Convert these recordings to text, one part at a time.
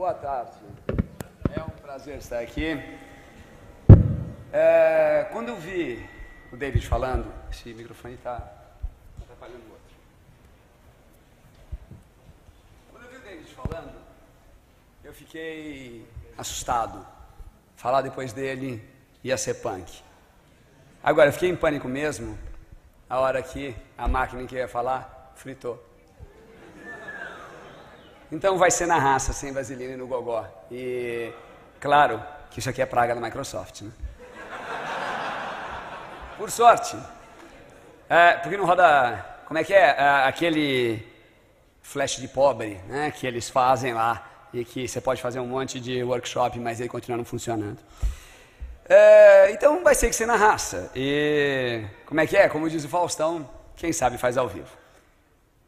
Boa tarde. É um prazer estar aqui. É, quando eu vi o David falando, esse microfone está atrapalhando o outro. Quando eu vi o David falando, eu fiquei assustado. Falar depois dele ia ser punk. Agora, eu fiquei em pânico mesmo a hora que a máquina que ia falar fritou. Então vai ser na raça, sem vaselina e no gogó. E claro que isso aqui é praga da Microsoft, né? Por sorte. É, porque não roda. Como é que é? é? Aquele flash de pobre, né? Que eles fazem lá e que você pode fazer um monte de workshop, mas ele continua não funcionando. É, então vai ser que ser na raça. E como é que é? Como diz o Faustão, quem sabe faz ao vivo.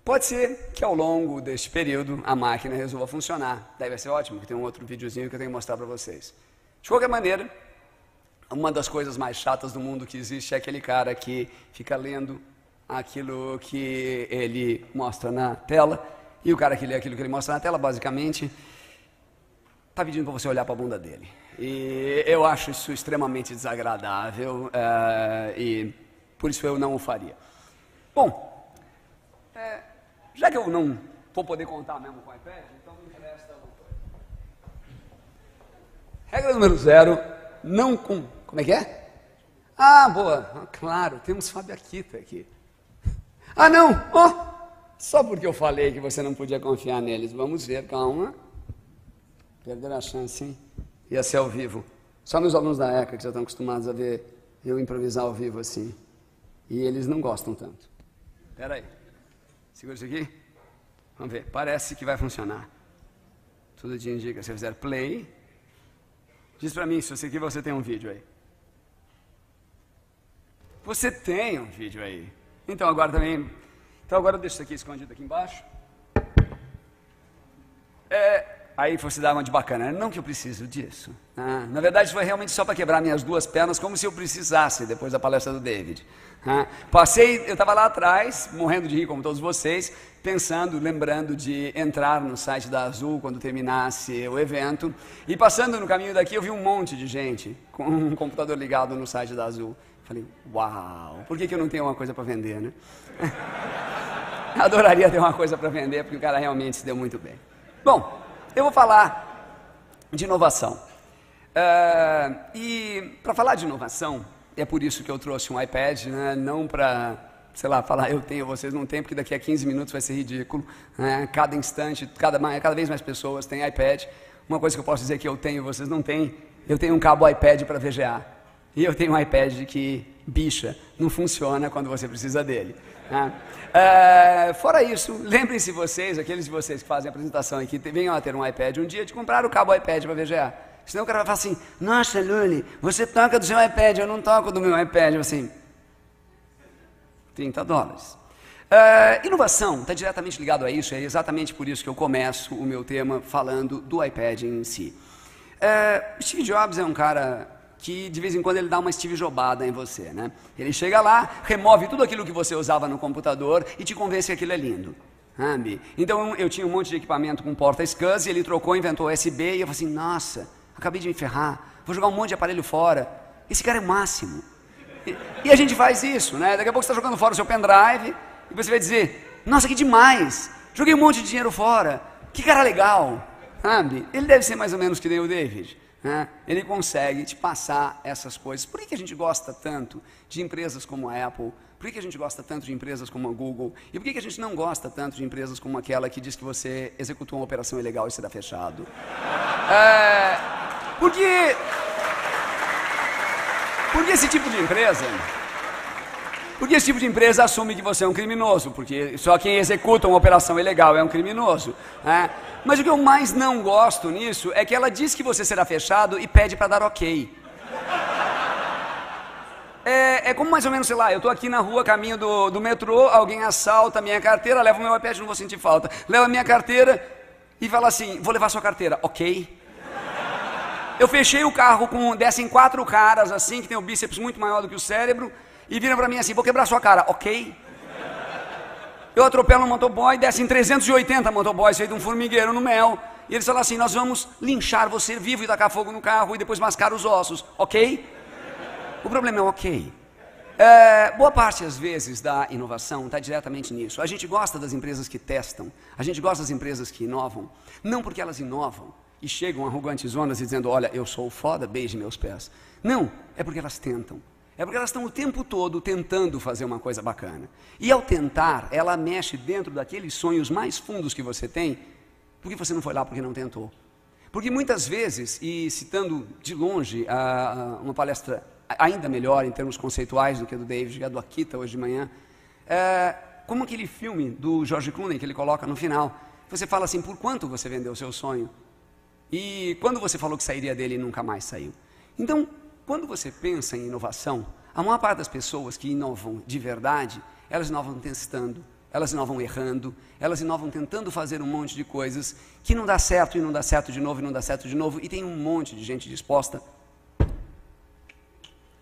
Pode ser que ao longo deste período a máquina resolva funcionar. Daí vai ser ótimo, porque tem um outro videozinho que eu tenho que mostrar para vocês. De qualquer maneira, uma das coisas mais chatas do mundo que existe é aquele cara que fica lendo aquilo que ele mostra na tela. E o cara que lê aquilo que ele mostra na tela, basicamente, está pedindo para você olhar para a bunda dele. E eu acho isso extremamente desagradável uh, e por isso eu não o faria. Bom, é, já que eu não vou poder contar mesmo com o iPad, então me resta uma coisa. Regra número zero, não com. Como é que é? Ah, boa, ah, claro, temos Fábio Akita aqui. Ah, não! Oh, só porque eu falei que você não podia confiar neles. Vamos ver, calma. Perderam a chance, hein? Ia ser ao vivo. Só nos alunos da ECA que já estão acostumados a ver eu improvisar ao vivo assim. E eles não gostam tanto. Espera aí. Segura isso aqui. Vamos ver. Parece que vai funcionar. Tudo te indica. Se eu fizer play. Diz para mim se você aqui você tem um vídeo aí. Você tem um vídeo aí. Então agora também. Então agora eu deixo isso aqui escondido aqui embaixo. É, aí você dá uma de bacana. Não que eu preciso disso. Ah, na verdade foi realmente só para quebrar minhas duas pernas, como se eu precisasse depois da palestra do David. Passei, eu estava lá atrás, morrendo de rir como todos vocês, pensando, lembrando de entrar no site da Azul quando terminasse o evento. E passando no caminho daqui, eu vi um monte de gente com um computador ligado no site da Azul. Falei, uau, por que, que eu não tenho uma coisa para vender, né? Adoraria ter uma coisa para vender, porque o cara realmente se deu muito bem. Bom, eu vou falar de inovação. Uh, e para falar de inovação, é por isso que eu trouxe um iPad, né? não para, sei lá, falar eu tenho, vocês não têm, porque daqui a 15 minutos vai ser ridículo. Né? Cada instante, cada, cada vez mais pessoas têm iPad. Uma coisa que eu posso dizer que eu tenho, vocês não têm, eu tenho um cabo iPad para VGA. E eu tenho um iPad que, bicha, não funciona quando você precisa dele. Né? É, fora isso, lembrem-se vocês, aqueles de vocês que fazem a apresentação aqui, venham a ter um iPad um dia de comprar o cabo iPad para VGA. Senão o cara vai falar assim: Nossa, Luli, você toca do seu iPad, eu não toco do meu iPad. Assim, 30 dólares. Uh, inovação está diretamente ligado a isso, é exatamente por isso que eu começo o meu tema falando do iPad em si. Uh, Steve Jobs é um cara que de vez em quando ele dá uma Steve Jobada em você, né? Ele chega lá, remove tudo aquilo que você usava no computador e te convence que aquilo é lindo. Sabe? Então eu tinha um monte de equipamento com porta SCSI, ele trocou, inventou USB e eu falei assim, nossa, acabei de me ferrar, vou jogar um monte de aparelho fora. Esse cara é o máximo. E, e a gente faz isso, né? Daqui a pouco você está jogando fora o seu pendrive e você vai dizer: Nossa, que demais! Joguei um monte de dinheiro fora. Que cara legal! Sabe? Ele deve ser mais ou menos que nem o David. Né? Ele consegue te passar essas coisas. Por que, a gente gosta tanto de empresas como a Apple? Por que, a gente gosta tanto de empresas como a Google? E por que, que a gente não gosta tanto de empresas como aquela que diz que você executou uma operação ilegal e será fechado? É, porque. Porque esse tipo de empresa. Porque esse tipo de empresa assume que você é um criminoso, porque só quem executa uma operação ilegal é um criminoso. Né? Mas o que eu mais não gosto nisso é que ela diz que você será fechado e pede para dar ok. É, é, como mais ou menos, sei lá, eu estou aqui na rua, caminho do, do metrô, alguém assalta a minha carteira, leva o meu iPad, não vou sentir falta. Leva a minha carteira e fala assim: vou levar sua carteira, ok? Eu fechei o carro com. descem quatro caras assim, que tem o bíceps muito maior do que o cérebro, e viram para mim assim: vou quebrar sua cara, ok? Eu atropelo um motoboy, descem 380 motoboys feito um formigueiro no mel. e eles falam assim: nós vamos linchar você vivo e tacar fogo no carro e depois mascar os ossos, ok? O problema é ok. É, boa parte, às vezes, da inovação está diretamente nisso. A gente gosta das empresas que testam, a gente gosta das empresas que inovam, não porque elas inovam e chegam arrogantes zonas e dizendo: Olha, eu sou foda, beije meus pés. Não, é porque elas tentam. É porque elas estão o tempo todo tentando fazer uma coisa bacana. E ao tentar, ela mexe dentro daqueles sonhos mais fundos que você tem, porque você não foi lá porque não tentou. Porque muitas vezes, e citando de longe uma palestra ainda melhor em termos conceituais do que a do David a do Akita hoje de manhã, é, como aquele filme do George Clooney que ele coloca no final. Você fala assim, por quanto você vendeu o seu sonho? E quando você falou que sairia dele e nunca mais saiu? Então, quando você pensa em inovação, a maior parte das pessoas que inovam de verdade, elas inovam testando, elas inovam errando, elas inovam tentando fazer um monte de coisas que não dá certo e não dá certo de novo e não dá certo de novo, e tem um monte de gente disposta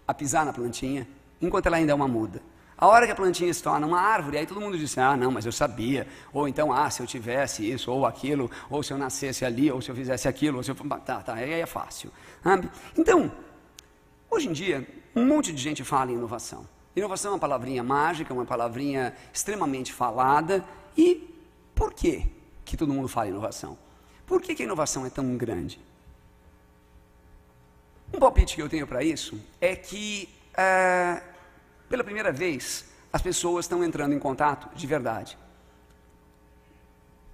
a pisar na plantinha, enquanto ela ainda é uma muda. A hora que a plantinha se torna uma árvore, aí todo mundo diz: Ah, não, mas eu sabia. Ou então, ah, se eu tivesse isso, ou aquilo, ou se eu nascesse ali, ou se eu fizesse aquilo, ou se eu. Tá, tá, aí é fácil. Então, hoje em dia, um monte de gente fala em inovação. Inovação é uma palavrinha mágica, uma palavrinha extremamente falada. E por que, que todo mundo fala em inovação? Por que, que a inovação é tão grande? Um palpite que eu tenho para isso é que, é, pela primeira vez, as pessoas estão entrando em contato de verdade.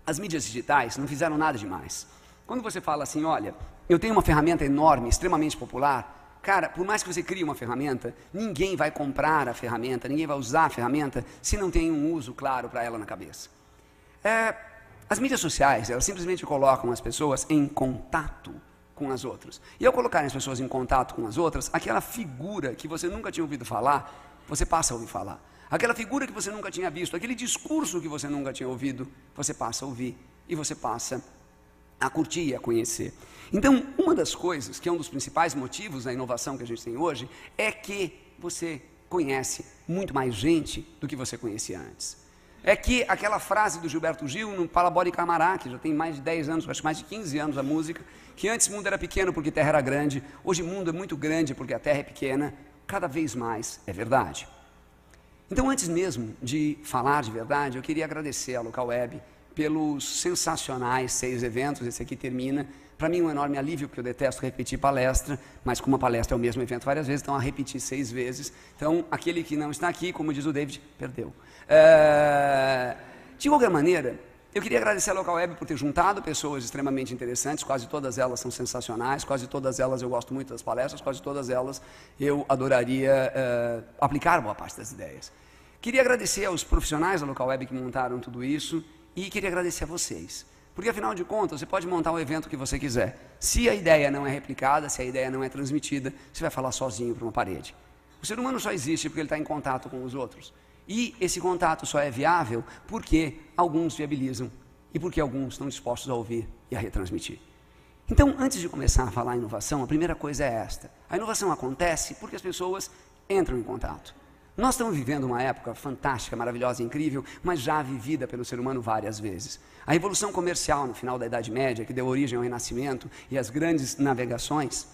As mídias digitais não fizeram nada demais. Quando você fala assim, olha, eu tenho uma ferramenta enorme, extremamente popular, cara, por mais que você crie uma ferramenta, ninguém vai comprar a ferramenta, ninguém vai usar a ferramenta se não tem um uso claro para ela na cabeça. É, as mídias sociais, elas simplesmente colocam as pessoas em contato com as outras. E ao colocar as pessoas em contato com as outras, aquela figura que você nunca tinha ouvido falar, você passa a ouvir falar. Aquela figura que você nunca tinha visto, aquele discurso que você nunca tinha ouvido, você passa a ouvir e você passa a curtir e a conhecer. Então, uma das coisas que é um dos principais motivos da inovação que a gente tem hoje é que você conhece muito mais gente do que você conhecia antes. É que aquela frase do Gilberto Gil no Palabora e Camará, que já tem mais de 10 anos, acho mais de 15 anos a música, que antes o mundo era pequeno porque a terra era grande, hoje o mundo é muito grande porque a terra é pequena, cada vez mais é verdade. Então, antes mesmo de falar de verdade, eu queria agradecer à Local Web pelos sensacionais seis eventos, esse aqui termina. Para mim, um enorme alívio, porque eu detesto repetir palestra, mas como a palestra é o mesmo evento várias vezes, então a repetir seis vezes. Então, aquele que não está aqui, como diz o David, perdeu. É... De qualquer maneira, eu queria agradecer a Local Web por ter juntado pessoas extremamente interessantes, quase todas elas são sensacionais, quase todas elas eu gosto muito das palestras, quase todas elas eu adoraria uh, aplicar boa parte das ideias. Queria agradecer aos profissionais da Local Web que montaram tudo isso e queria agradecer a vocês. Porque afinal de contas, você pode montar o evento que você quiser. Se a ideia não é replicada, se a ideia não é transmitida, você vai falar sozinho para uma parede. O ser humano só existe porque ele está em contato com os outros. E esse contato só é viável porque alguns viabilizam e porque alguns estão dispostos a ouvir e a retransmitir. Então, antes de começar a falar em inovação, a primeira coisa é esta: a inovação acontece porque as pessoas entram em contato. Nós estamos vivendo uma época fantástica, maravilhosa, incrível, mas já vivida pelo ser humano várias vezes. A revolução comercial no final da Idade Média, que deu origem ao Renascimento e às grandes navegações,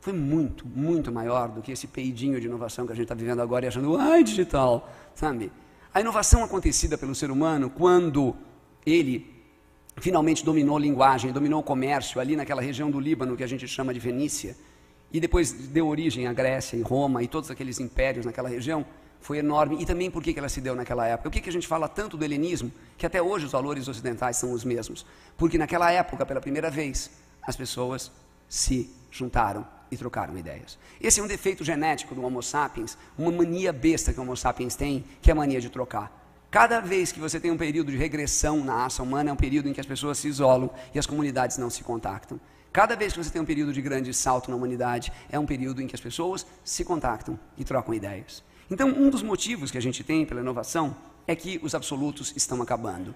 foi muito, muito maior do que esse peidinho de inovação que a gente está vivendo agora e achando, ai, digital, sabe? A inovação acontecida pelo ser humano quando ele finalmente dominou a linguagem, dominou o comércio ali naquela região do Líbano que a gente chama de Fenícia, e depois deu origem à Grécia e Roma e todos aqueles impérios naquela região, foi enorme. E também por que ela se deu naquela época? Que, que a gente fala tanto do helenismo, que até hoje os valores ocidentais são os mesmos? Porque naquela época, pela primeira vez, as pessoas se juntaram e trocaram ideias. Esse é um defeito genético do Homo sapiens, uma mania besta que o Homo sapiens tem, que é a mania de trocar. Cada vez que você tem um período de regressão na raça humana, é um período em que as pessoas se isolam e as comunidades não se contactam. Cada vez que você tem um período de grande salto na humanidade, é um período em que as pessoas se contactam e trocam ideias. Então, um dos motivos que a gente tem pela inovação é que os absolutos estão acabando.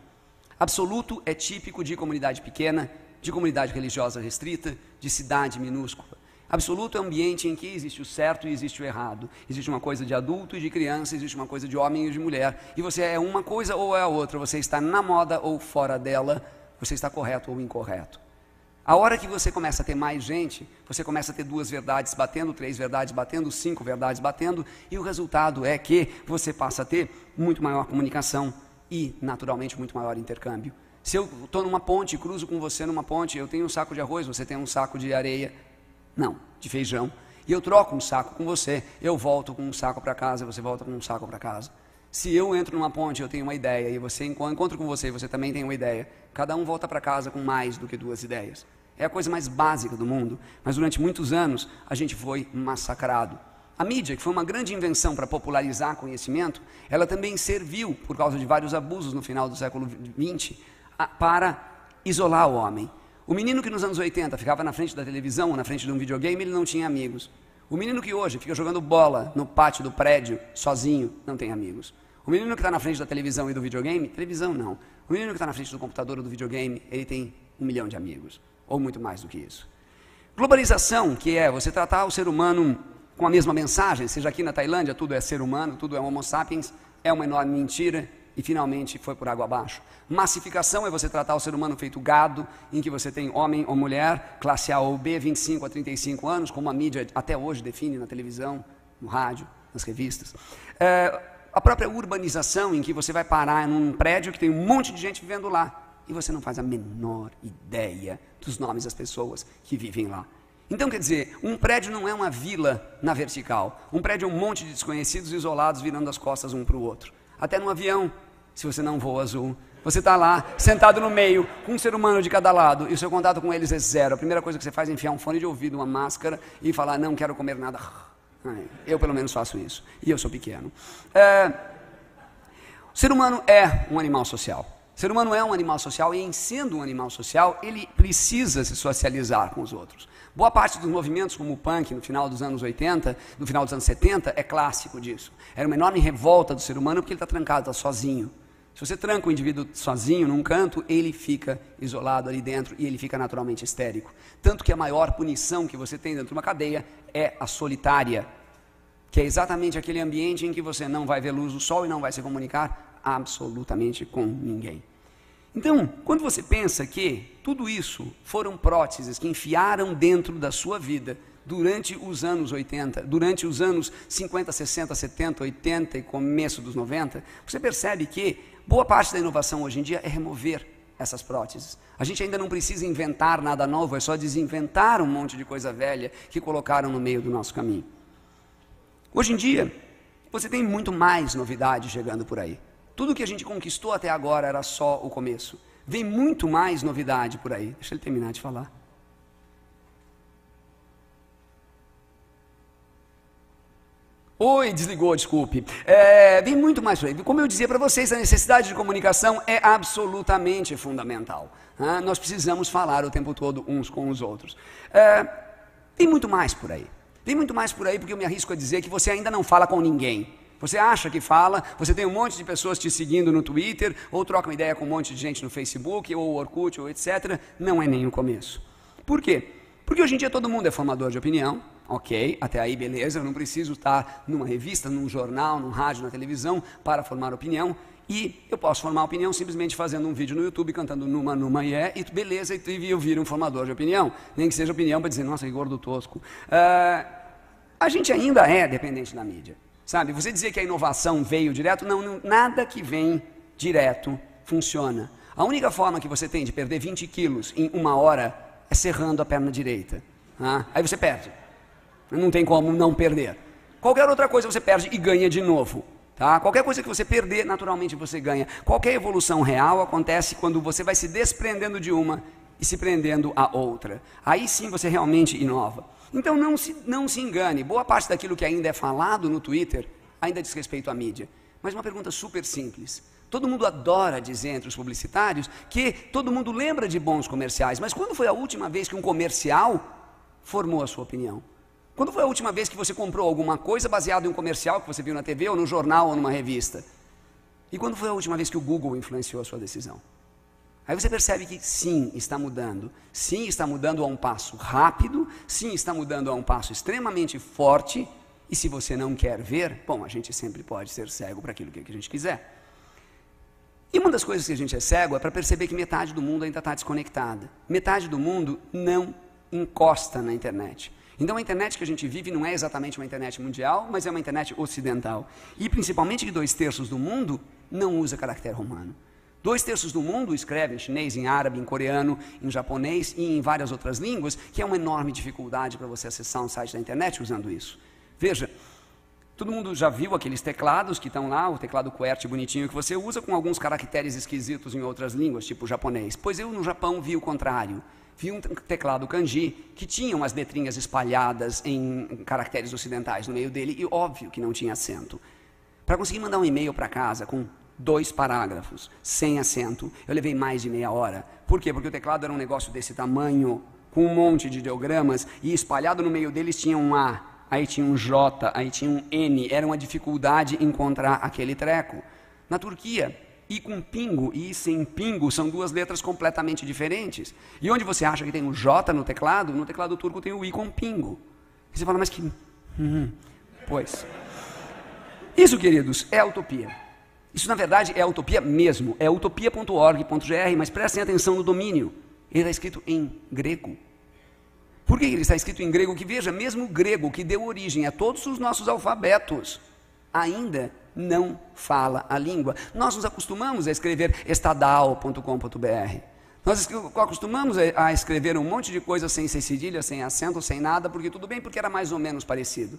Absoluto é típico de comunidade pequena, de comunidade religiosa restrita, de cidade minúscula. Absoluto é um ambiente em que existe o certo e existe o errado. Existe uma coisa de adulto e de criança, existe uma coisa de homem e de mulher. E você é uma coisa ou é a outra. Você está na moda ou fora dela. Você está correto ou incorreto. A hora que você começa a ter mais gente, você começa a ter duas verdades batendo, três verdades batendo, cinco verdades batendo, e o resultado é que você passa a ter muito maior comunicação e, naturalmente, muito maior intercâmbio. Se eu estou numa ponte, cruzo com você numa ponte, eu tenho um saco de arroz, você tem um saco de areia, não, de feijão, e eu troco um saco com você, eu volto com um saco para casa, você volta com um saco para casa. Se eu entro numa ponte, eu tenho uma ideia, e você encontro com você, você também tem uma ideia, cada um volta para casa com mais do que duas ideias. É a coisa mais básica do mundo, mas durante muitos anos a gente foi massacrado. A mídia, que foi uma grande invenção para popularizar conhecimento, ela também serviu, por causa de vários abusos no final do século XX, para isolar o homem. O menino que nos anos 80 ficava na frente da televisão, na frente de um videogame, ele não tinha amigos. O menino que hoje fica jogando bola no pátio do prédio, sozinho, não tem amigos. O menino que está na frente da televisão e do videogame, televisão não. O menino que está na frente do computador ou do videogame, ele tem um milhão de amigos, ou muito mais do que isso. Globalização, que é você tratar o ser humano com a mesma mensagem, seja aqui na Tailândia, tudo é ser humano, tudo é homo sapiens, é uma enorme mentira e finalmente foi por água abaixo. Massificação é você tratar o ser humano feito gado, em que você tem homem ou mulher, classe A ou B, 25 a 35 anos, como a mídia até hoje define na televisão, no rádio, nas revistas. É, a própria urbanização, em que você vai parar num prédio que tem um monte de gente vivendo lá, e você não faz a menor ideia dos nomes das pessoas que vivem lá. Então, quer dizer, um prédio não é uma vila na vertical. Um prédio é um monte de desconhecidos isolados virando as costas um para o outro. Até num avião, se você não voa azul. Você está lá, sentado no meio, com um ser humano de cada lado, e o seu contato com eles é zero. A primeira coisa que você faz é enfiar um fone de ouvido, uma máscara, e falar, não quero comer nada. Eu, pelo menos, faço isso. E eu sou pequeno. É... O ser humano é um animal social. O ser humano é um animal social, e em sendo um animal social, ele precisa se socializar com os outros. Boa parte dos movimentos, como o punk no final dos anos 80, no final dos anos 70, é clássico disso. Era uma enorme revolta do ser humano porque ele está trancado, está sozinho. Se você tranca o indivíduo sozinho num canto, ele fica isolado ali dentro e ele fica naturalmente histérico. Tanto que a maior punição que você tem dentro de uma cadeia é a solitária, que é exatamente aquele ambiente em que você não vai ver luz do sol e não vai se comunicar absolutamente com ninguém. Então, quando você pensa que tudo isso foram próteses que enfiaram dentro da sua vida durante os anos 80, durante os anos 50, 60, 70, 80 e começo dos 90, você percebe que boa parte da inovação hoje em dia é remover essas próteses. A gente ainda não precisa inventar nada novo, é só desinventar um monte de coisa velha que colocaram no meio do nosso caminho. Hoje em dia, você tem muito mais novidade chegando por aí. Tudo que a gente conquistou até agora era só o começo. Vem muito mais novidade por aí. Deixa ele terminar de falar. Oi, desligou, desculpe. É, vem muito mais. Como eu dizia para vocês, a necessidade de comunicação é absolutamente fundamental. Né? Nós precisamos falar o tempo todo uns com os outros. É, tem muito mais por aí. Tem muito mais por aí porque eu me arrisco a dizer que você ainda não fala com ninguém. Você acha que fala, você tem um monte de pessoas te seguindo no Twitter, ou troca uma ideia com um monte de gente no Facebook, ou Orkut, ou etc. Não é nem o começo. Por quê? Porque hoje em dia todo mundo é formador de opinião, ok, até aí beleza, eu não preciso estar numa revista, num jornal, num rádio, na televisão para formar opinião. E eu posso formar opinião simplesmente fazendo um vídeo no YouTube, cantando numa, numa e é, e beleza, e eu viro um formador de opinião. Nem que seja opinião para dizer, nossa, que gordo tosco. Uh, a gente ainda é dependente da mídia. Sabe, você dizer que a inovação veio direto, não, não, nada que vem direto funciona. A única forma que você tem de perder 20 quilos em uma hora é serrando a perna direita. Ah, aí você perde. Não tem como não perder. Qualquer outra coisa você perde e ganha de novo. Tá? Qualquer coisa que você perder, naturalmente você ganha. Qualquer evolução real acontece quando você vai se desprendendo de uma e se prendendo a outra. Aí sim você realmente inova. Então não se, não se engane, boa parte daquilo que ainda é falado no Twitter ainda diz respeito à mídia. Mas uma pergunta super simples. Todo mundo adora dizer entre os publicitários que todo mundo lembra de bons comerciais, mas quando foi a última vez que um comercial formou a sua opinião? Quando foi a última vez que você comprou alguma coisa baseado em um comercial que você viu na TV, ou no jornal, ou numa revista? E quando foi a última vez que o Google influenciou a sua decisão? Aí você percebe que sim, está mudando. Sim, está mudando a um passo rápido, sim, está mudando a um passo extremamente forte. E se você não quer ver, bom, a gente sempre pode ser cego para aquilo que a gente quiser. E uma das coisas que a gente é cego é para perceber que metade do mundo ainda está desconectada. Metade do mundo não encosta na internet. Então a internet que a gente vive não é exatamente uma internet mundial, mas é uma internet ocidental. E principalmente que dois terços do mundo não usa caractere romano. Dois terços do mundo escreve em chinês, em árabe, em coreano, em japonês e em várias outras línguas, que é uma enorme dificuldade para você acessar um site da internet usando isso. Veja, todo mundo já viu aqueles teclados que estão lá, o teclado QWERTY bonitinho que você usa com alguns caracteres esquisitos em outras línguas, tipo japonês. Pois eu no Japão vi o contrário. Vi um teclado kanji que tinha umas letrinhas espalhadas em caracteres ocidentais no meio dele e óbvio que não tinha acento. Para conseguir mandar um e-mail para casa com dois parágrafos, sem acento. Eu levei mais de meia hora. Por quê? Porque o teclado era um negócio desse tamanho, com um monte de ideogramas, e espalhado no meio deles tinha um A, aí tinha um J, aí tinha um N. Era uma dificuldade encontrar aquele treco. Na Turquia, I com pingo e I sem pingo são duas letras completamente diferentes. E onde você acha que tem o J no teclado, no teclado turco tem o I com pingo. E você fala, mas que. Hum, pois. Isso, queridos, é utopia. Isso, na verdade, é utopia mesmo. É utopia.org.gr, mas prestem atenção no domínio. Ele está escrito em grego. Por que ele está escrito em grego? Que veja, mesmo o grego que deu origem a todos os nossos alfabetos, ainda não fala a língua. Nós nos acostumamos a escrever estadal.com.br. Nós acostumamos a escrever um monte de coisas sem cedilha, sem acento, sem nada, porque tudo bem, porque era mais ou menos parecido.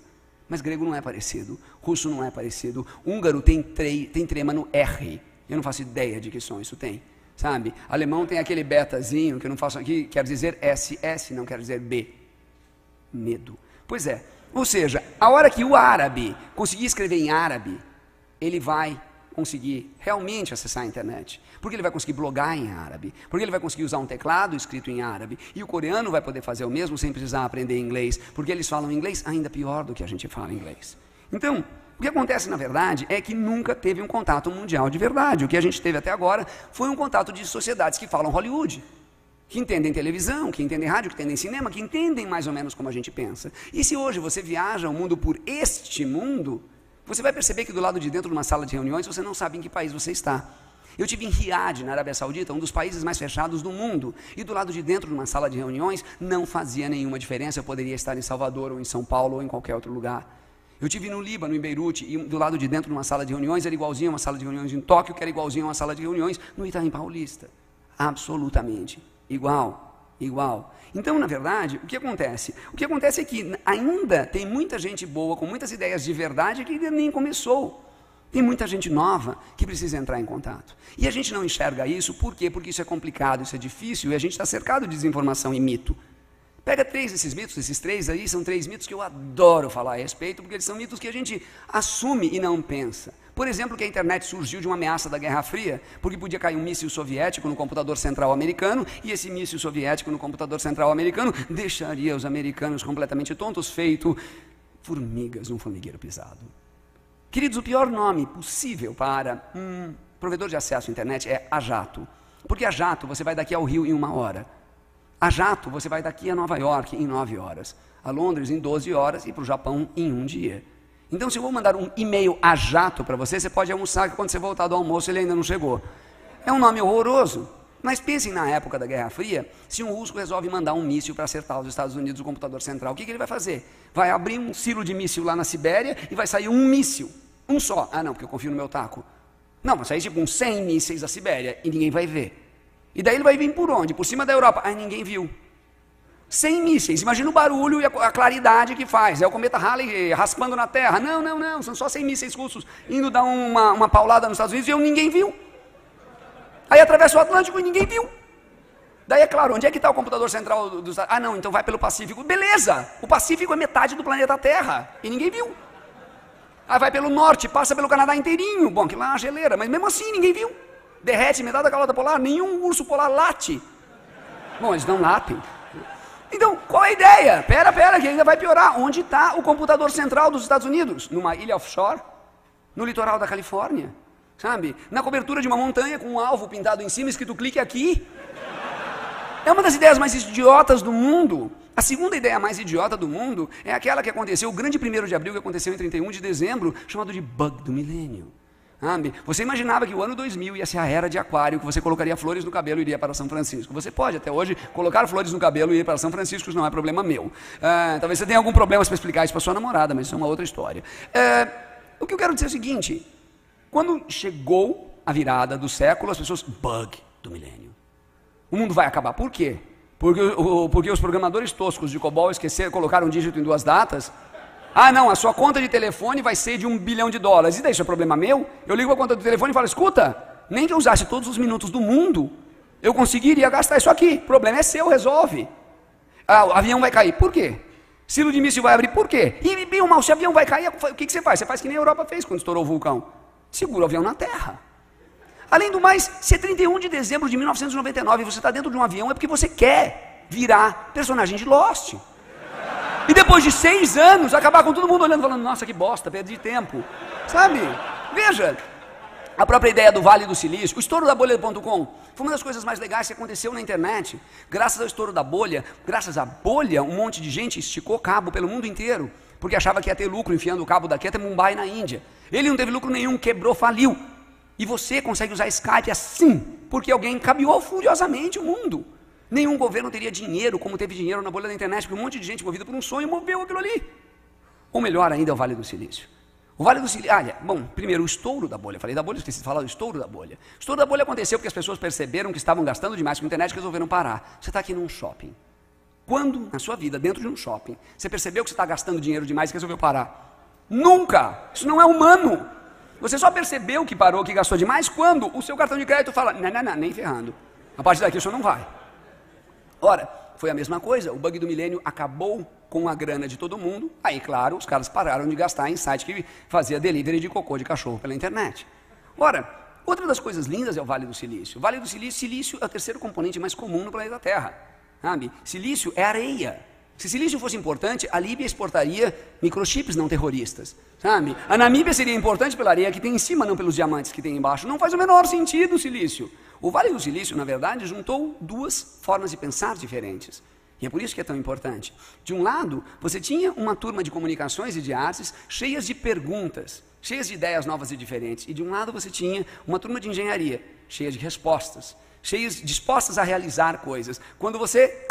Mas grego não é parecido, russo não é parecido, húngaro tem, tre, tem trema no R. Eu não faço ideia de que som isso tem, sabe? Alemão tem aquele betazinho que eu não faço aqui, quer dizer SS, não quer dizer B. Medo. Pois é. Ou seja, a hora que o árabe conseguir escrever em árabe, ele vai conseguir realmente acessar a internet. Porque ele vai conseguir blogar em árabe. Porque ele vai conseguir usar um teclado escrito em árabe. E o coreano vai poder fazer o mesmo sem precisar aprender inglês. Porque eles falam inglês ainda pior do que a gente fala inglês. Então, o que acontece na verdade é que nunca teve um contato mundial de verdade. O que a gente teve até agora foi um contato de sociedades que falam Hollywood. Que entendem televisão, que entendem rádio, que entendem cinema, que entendem mais ou menos como a gente pensa. E se hoje você viaja o mundo por este mundo, você vai perceber que do lado de dentro de uma sala de reuniões você não sabe em que país você está. Eu tive em Riad, na Arábia Saudita, um dos países mais fechados do mundo, e do lado de dentro de uma sala de reuniões não fazia nenhuma diferença. Eu poderia estar em Salvador ou em São Paulo ou em qualquer outro lugar. Eu tive no Líbano, em Beirute, e do lado de dentro de uma sala de reuniões era igualzinho a uma sala de reuniões em Tóquio, que era igualzinho a uma sala de reuniões no Itaim Paulista. Absolutamente igual, igual. Então, na verdade, o que acontece? O que acontece é que ainda tem muita gente boa, com muitas ideias de verdade, que ainda nem começou. Tem muita gente nova que precisa entrar em contato. E a gente não enxerga isso, por quê? Porque isso é complicado, isso é difícil, e a gente está cercado de desinformação e mito. Pega três desses mitos, esses três aí são três mitos que eu adoro falar a respeito, porque eles são mitos que a gente assume e não pensa. Por exemplo, que a internet surgiu de uma ameaça da Guerra Fria, porque podia cair um míssil soviético no computador central americano, e esse míssil soviético no computador central americano deixaria os americanos completamente tontos, feito formigas num formigueiro pisado. Queridos, o pior nome possível para um provedor de acesso à internet é a jato. Porque a jato você vai daqui ao Rio em uma hora. A jato você vai daqui a Nova York em nove horas. A Londres em 12 horas e para o Japão em um dia. Então, se eu vou mandar um e-mail a jato para você, você pode almoçar que quando você voltar do almoço ele ainda não chegou. É um nome horroroso. Mas pensem na época da Guerra Fria, se um russo resolve mandar um míssil para acertar os Estados Unidos, o computador central, o que, que ele vai fazer? Vai abrir um silo de míssil lá na Sibéria e vai sair um míssil. Um só. Ah, não, porque eu confio no meu taco. Não, mas sair tipo uns 100 mísseis da Sibéria e ninguém vai ver. E daí ele vai vir por onde? Por cima da Europa. Aí ninguém viu. 100 mísseis. Imagina o barulho e a, claridade que faz. É o cometa Halley raspando na Terra. Não, não, não. São só 100 mísseis russos indo dar uma, uma paulada nos Estados Unidos e eu, ninguém viu. Aí atravessa o Atlântico e ninguém viu. Daí é claro, onde é que está o computador central dos Ah, não, então vai pelo Pacífico. Beleza! O Pacífico é metade do planeta Terra. E ninguém viu. Aí vai pelo norte, passa pelo Canadá inteirinho. Bom, que lá é uma geleira, mas mesmo assim ninguém viu. Derrete metade da calota polar, nenhum urso polar late. Bom, eles não latem. Então, qual é a ideia? Pera, pera, que ainda vai piorar. Onde está o computador central dos Estados Unidos? Numa ilha offshore? No litoral da Califórnia? Sabe? Na cobertura de uma montanha com um alvo pintado em cima, escrito clique aqui. É uma das ideias mais idiotas do mundo. A segunda ideia mais idiota do mundo é aquela que aconteceu, o grande primeiro de abril que aconteceu em 31 de dezembro, chamado de bug do milênio. Você imaginava que o ano 2000 ia ser a era de aquário, que você colocaria flores no cabelo e iria para São Francisco. Você pode até hoje colocar flores no cabelo e ir para São Francisco, isso não é problema meu. Ah, talvez você tenha algum problema para explicar isso para sua namorada, mas isso é uma outra história. Ah, o que eu quero dizer é o seguinte: quando chegou a virada do século, as pessoas. Bug do milênio. O mundo vai acabar. Por quê? Porque, porque os programadores toscos de COBOL esqueceram, colocaram um dígito em duas datas ah, não, a sua conta de telefone vai ser de um bilhão de dólares. E daí, isso é problema meu? Eu ligo a conta do telefone e falo: escuta, nem que eu usasse todos os minutos do mundo, eu conseguiria gastar isso aqui. O problema é seu, resolve. Ah, o avião vai cair. Por quê? Silo de míssil vai abrir. Por quê? E bem ou mal, se o avião vai cair, o que, que você faz? Você faz que nem a Europa fez quando estourou o vulcão. Segura o avião na terra. Além do mais, se é 31 de dezembro de 1999 e você está dentro de um avião, é porque você quer virar personagem de Lost. E depois de seis anos, acabar com todo mundo olhando, falando, nossa, que bosta, perdi tempo. Sabe? Veja, a própria ideia do Vale do Silício, o estouro da bolha.com, foi uma das coisas mais legais que aconteceu na internet. Graças ao estouro da bolha, graças à bolha, um monte de gente esticou cabo pelo mundo inteiro, porque achava que ia ter lucro enfiando o cabo daqui até Mumbai, na Índia. Ele não teve lucro nenhum, quebrou, faliu. E você consegue usar Skype assim, porque alguém caminhou furiosamente o mundo. Nenhum governo teria dinheiro como teve dinheiro na bolha da internet, porque um monte de gente movida por um sonho moveu aquilo ali. Ou melhor ainda, é o Vale do Silício. O Vale do Silício, olha, bom, primeiro o estouro da bolha. Falei da bolha, esqueci de falar do estouro da bolha. O estouro da bolha aconteceu porque as pessoas perceberam que estavam gastando demais com a internet e resolveram parar. Você está aqui num shopping. Quando na sua vida, dentro de um shopping, você percebeu que você está gastando dinheiro demais e resolveu parar? Nunca! Isso não é humano. Você só percebeu que parou, que gastou demais, quando o seu cartão de crédito fala: não, não, não, nem ferrando. A partir daqui o senhor não vai. Ora, foi a mesma coisa, o bug do milênio acabou com a grana de todo mundo, aí, claro, os caras pararam de gastar em site que fazia delivery de cocô de cachorro pela internet. Ora, outra das coisas lindas é o Vale do Silício. O Vale do Silício, silício é o terceiro componente mais comum no planeta Terra. Sabe? Silício é areia. Se silício fosse importante, a Líbia exportaria microchips não terroristas. Sabe? A Namíbia seria importante pela areia que tem em cima, não pelos diamantes que tem embaixo. Não faz o menor sentido o silício. O Vale do Silício, na verdade, juntou duas formas de pensar diferentes. E é por isso que é tão importante. De um lado, você tinha uma turma de comunicações e de artes cheias de perguntas, cheias de ideias novas e diferentes. E de um lado, você tinha uma turma de engenharia cheia de respostas, cheias dispostas a realizar coisas. Quando você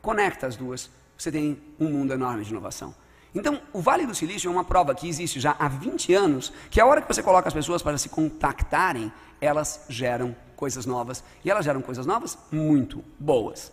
conecta as duas, você tem um mundo enorme de inovação. Então, o Vale do Silício é uma prova que existe já há 20 anos, que a hora que você coloca as pessoas para se contactarem, elas geram coisas novas. E elas geram coisas novas muito boas.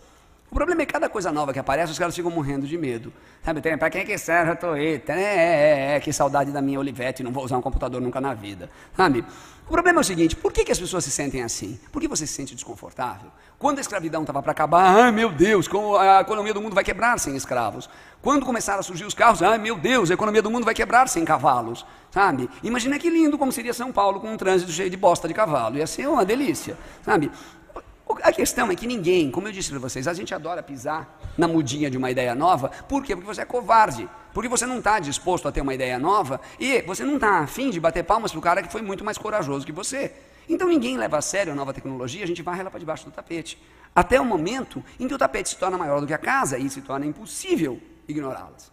O problema é que cada coisa nova que aparece, os caras ficam morrendo de medo. Sabe, para quem é que serve a Twitter? É, é, é, que saudade da minha Olivete, não vou usar um computador nunca na vida. Sabe? O problema é o seguinte, por que, que as pessoas se sentem assim? Por que você se sente desconfortável? Quando a escravidão estava para acabar, ai meu Deus, a economia do mundo vai quebrar sem escravos. Quando começaram a surgir os carros, ai meu Deus, a economia do mundo vai quebrar sem cavalos. Sabe? Imagina que lindo como seria São Paulo com um trânsito cheio de bosta de cavalo. Ia ser uma delícia. Sabe? A questão é que ninguém, como eu disse para vocês, a gente adora pisar na mudinha de uma ideia nova. Por quê? Porque você é covarde. Porque você não está disposto a ter uma ideia nova e você não está afim de bater palmas para o cara que foi muito mais corajoso que você. Então ninguém leva a sério a nova tecnologia, a gente varre ela para debaixo do tapete. Até o momento em que o tapete se torna maior do que a casa e se torna impossível ignorá-las.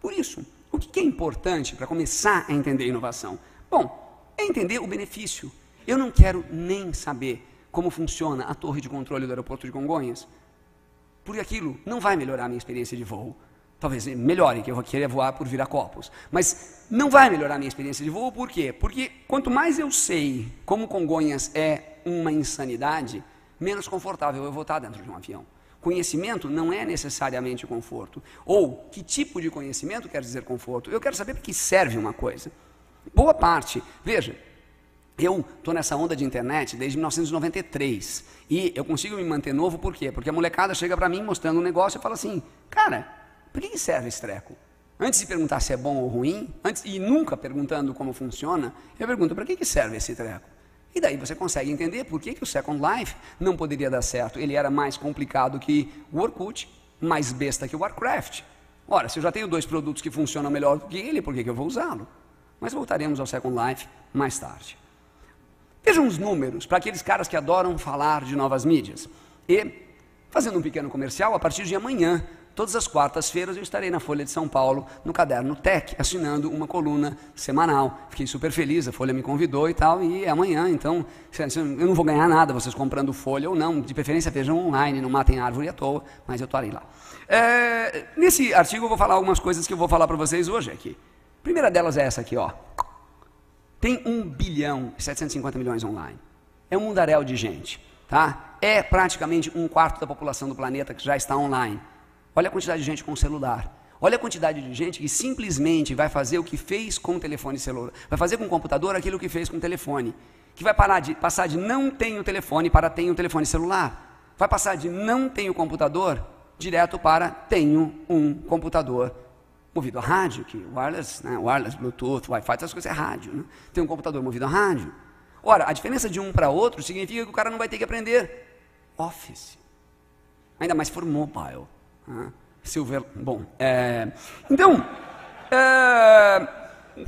Por isso, o que é importante para começar a entender inovação? Bom, é entender o benefício. Eu não quero nem saber como funciona a torre de controle do aeroporto de Congonhas, porque aquilo não vai melhorar a minha experiência de voo. Talvez melhore, que eu vou querer voar por Viracopos. Mas não vai melhorar a minha experiência de voo, por quê? Porque quanto mais eu sei como Congonhas é uma insanidade, menos confortável eu vou estar dentro de um avião. Conhecimento não é necessariamente conforto. Ou que tipo de conhecimento quer dizer conforto? Eu quero saber para que serve uma coisa. Boa parte, veja, eu estou nessa onda de internet desde 1993 e eu consigo me manter novo por quê? Porque a molecada chega para mim mostrando um negócio e fala assim, cara, para que serve esse treco? Antes de perguntar se é bom ou ruim, antes e nunca perguntando como funciona, eu pergunto para que, que serve esse treco? E daí você consegue entender por que, que o Second Life não poderia dar certo. Ele era mais complicado que o Orkut, mais besta que o Warcraft. Ora, se eu já tenho dois produtos que funcionam melhor do que ele, por que, que eu vou usá-lo? Mas voltaremos ao Second Life mais tarde. Vejam os números para aqueles caras que adoram falar de novas mídias. E, fazendo um pequeno comercial, a partir de amanhã, Todas as quartas-feiras eu estarei na Folha de São Paulo, no Caderno Tech, assinando uma coluna semanal. Fiquei super feliz, a Folha me convidou e tal, e é amanhã, então eu não vou ganhar nada, vocês comprando Folha ou não, de preferência vejam online, não matem árvore à toa, mas eu estarei lá. É, nesse artigo eu vou falar algumas coisas que eu vou falar para vocês hoje aqui. A primeira delas é essa aqui, ó. Tem 1 bilhão e 750 milhões online. É um mundaréu de gente, tá? É praticamente um quarto da população do planeta que já está online. Olha a quantidade de gente com celular. Olha a quantidade de gente que simplesmente vai fazer o que fez com o telefone celular, vai fazer com o computador aquilo que fez com o telefone, que vai parar de passar de não tenho telefone para tenho telefone celular, vai passar de não tenho computador direto para tenho um computador movido a rádio, que wireless, né, wireless, Bluetooth, Wi-Fi, essas coisas é rádio, né? tem um computador movido a rádio. Ora, a diferença de um para outro significa que o cara não vai ter que aprender Office, ainda mais for mobile. Ah, Silver, bom, é, então, é,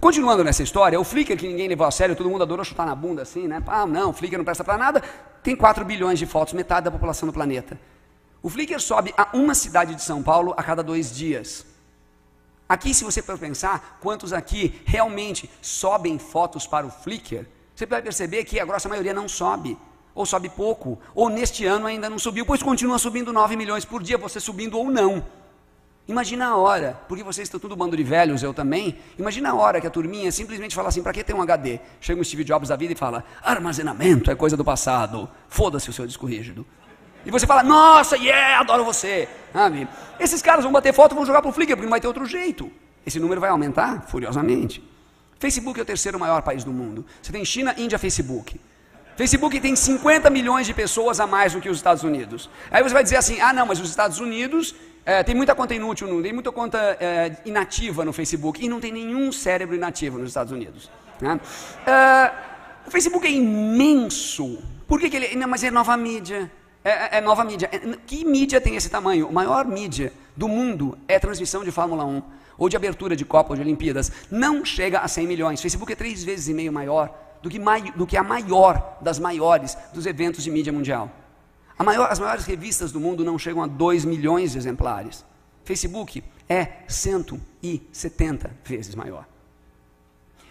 continuando nessa história, o Flickr que ninguém levou a sério, todo mundo adorou chutar na bunda assim, né? Ah, não, o Flickr não presta para nada, tem 4 bilhões de fotos, metade da população do planeta. O Flickr sobe a uma cidade de São Paulo a cada dois dias. Aqui, se você for pensar quantos aqui realmente sobem fotos para o Flickr, você vai perceber que a grossa maioria não sobe ou sobe pouco, ou neste ano ainda não subiu, pois continua subindo 9 milhões por dia, você subindo ou não. Imagina a hora, porque vocês estão tudo bando de velhos, eu também. Imagina a hora que a turminha simplesmente fala assim: para que ter um HD? Chega o Steve Jobs da vida e fala: armazenamento é coisa do passado, foda-se o seu disco rígido. E você fala: nossa, yeah, adoro você. Sabe? Esses caras vão bater foto e vão jogar para o Flickr, porque não vai ter outro jeito. Esse número vai aumentar furiosamente. Facebook é o terceiro maior país do mundo. Você tem China, Índia, Facebook. Facebook tem 50 milhões de pessoas a mais do que os Estados Unidos. Aí você vai dizer assim: ah, não, mas os Estados Unidos é, tem muita conta inútil, tem muita conta é, inativa no Facebook. E não tem nenhum cérebro inativo nos Estados Unidos. Né? É, o Facebook é imenso. Por que, que ele. Não, mas é nova mídia. É, é, é nova mídia. É, que mídia tem esse tamanho? A maior mídia do mundo é transmissão de Fórmula 1, ou de abertura de Copa ou de Olimpíadas. Não chega a 100 milhões. Facebook é três vezes e meio maior do que, mai, do que a maior das maiores dos eventos de mídia mundial. Maior, as maiores revistas do mundo não chegam a 2 milhões de exemplares. Facebook é 170 vezes maior.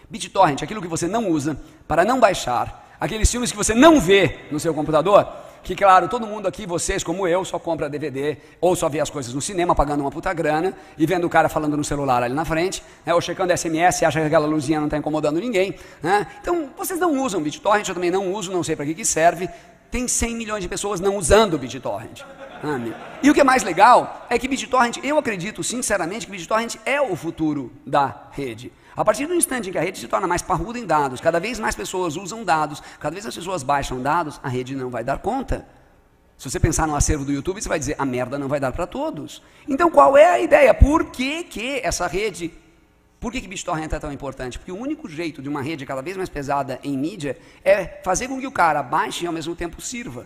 BitTorrent, aquilo que você não usa para não baixar, aqueles filmes que você não vê no seu computador, que claro, todo mundo aqui, vocês como eu, só compra DVD ou só vê as coisas no cinema, pagando uma puta grana e vendo o cara falando no celular ali na frente, né, ou checando SMS, acha que aquela luzinha não está incomodando ninguém. Né? Então, vocês não usam BitTorrent, eu também não uso, não sei para que, que serve. Tem 100 milhões de pessoas não usando BitTorrent. E o que é mais legal é que BitTorrent, eu acredito sinceramente que BitTorrent é o futuro da rede. A partir do instante em que a rede se torna mais parruda em dados, cada vez mais pessoas usam dados, cada vez as pessoas baixam dados, a rede não vai dar conta. Se você pensar no acervo do YouTube, você vai dizer, a merda não vai dar para todos. Então qual é a ideia? Por que, que essa rede, por que, que BitTorrent é tão importante? Porque o único jeito de uma rede cada vez mais pesada em mídia é fazer com que o cara baixe e ao mesmo tempo sirva.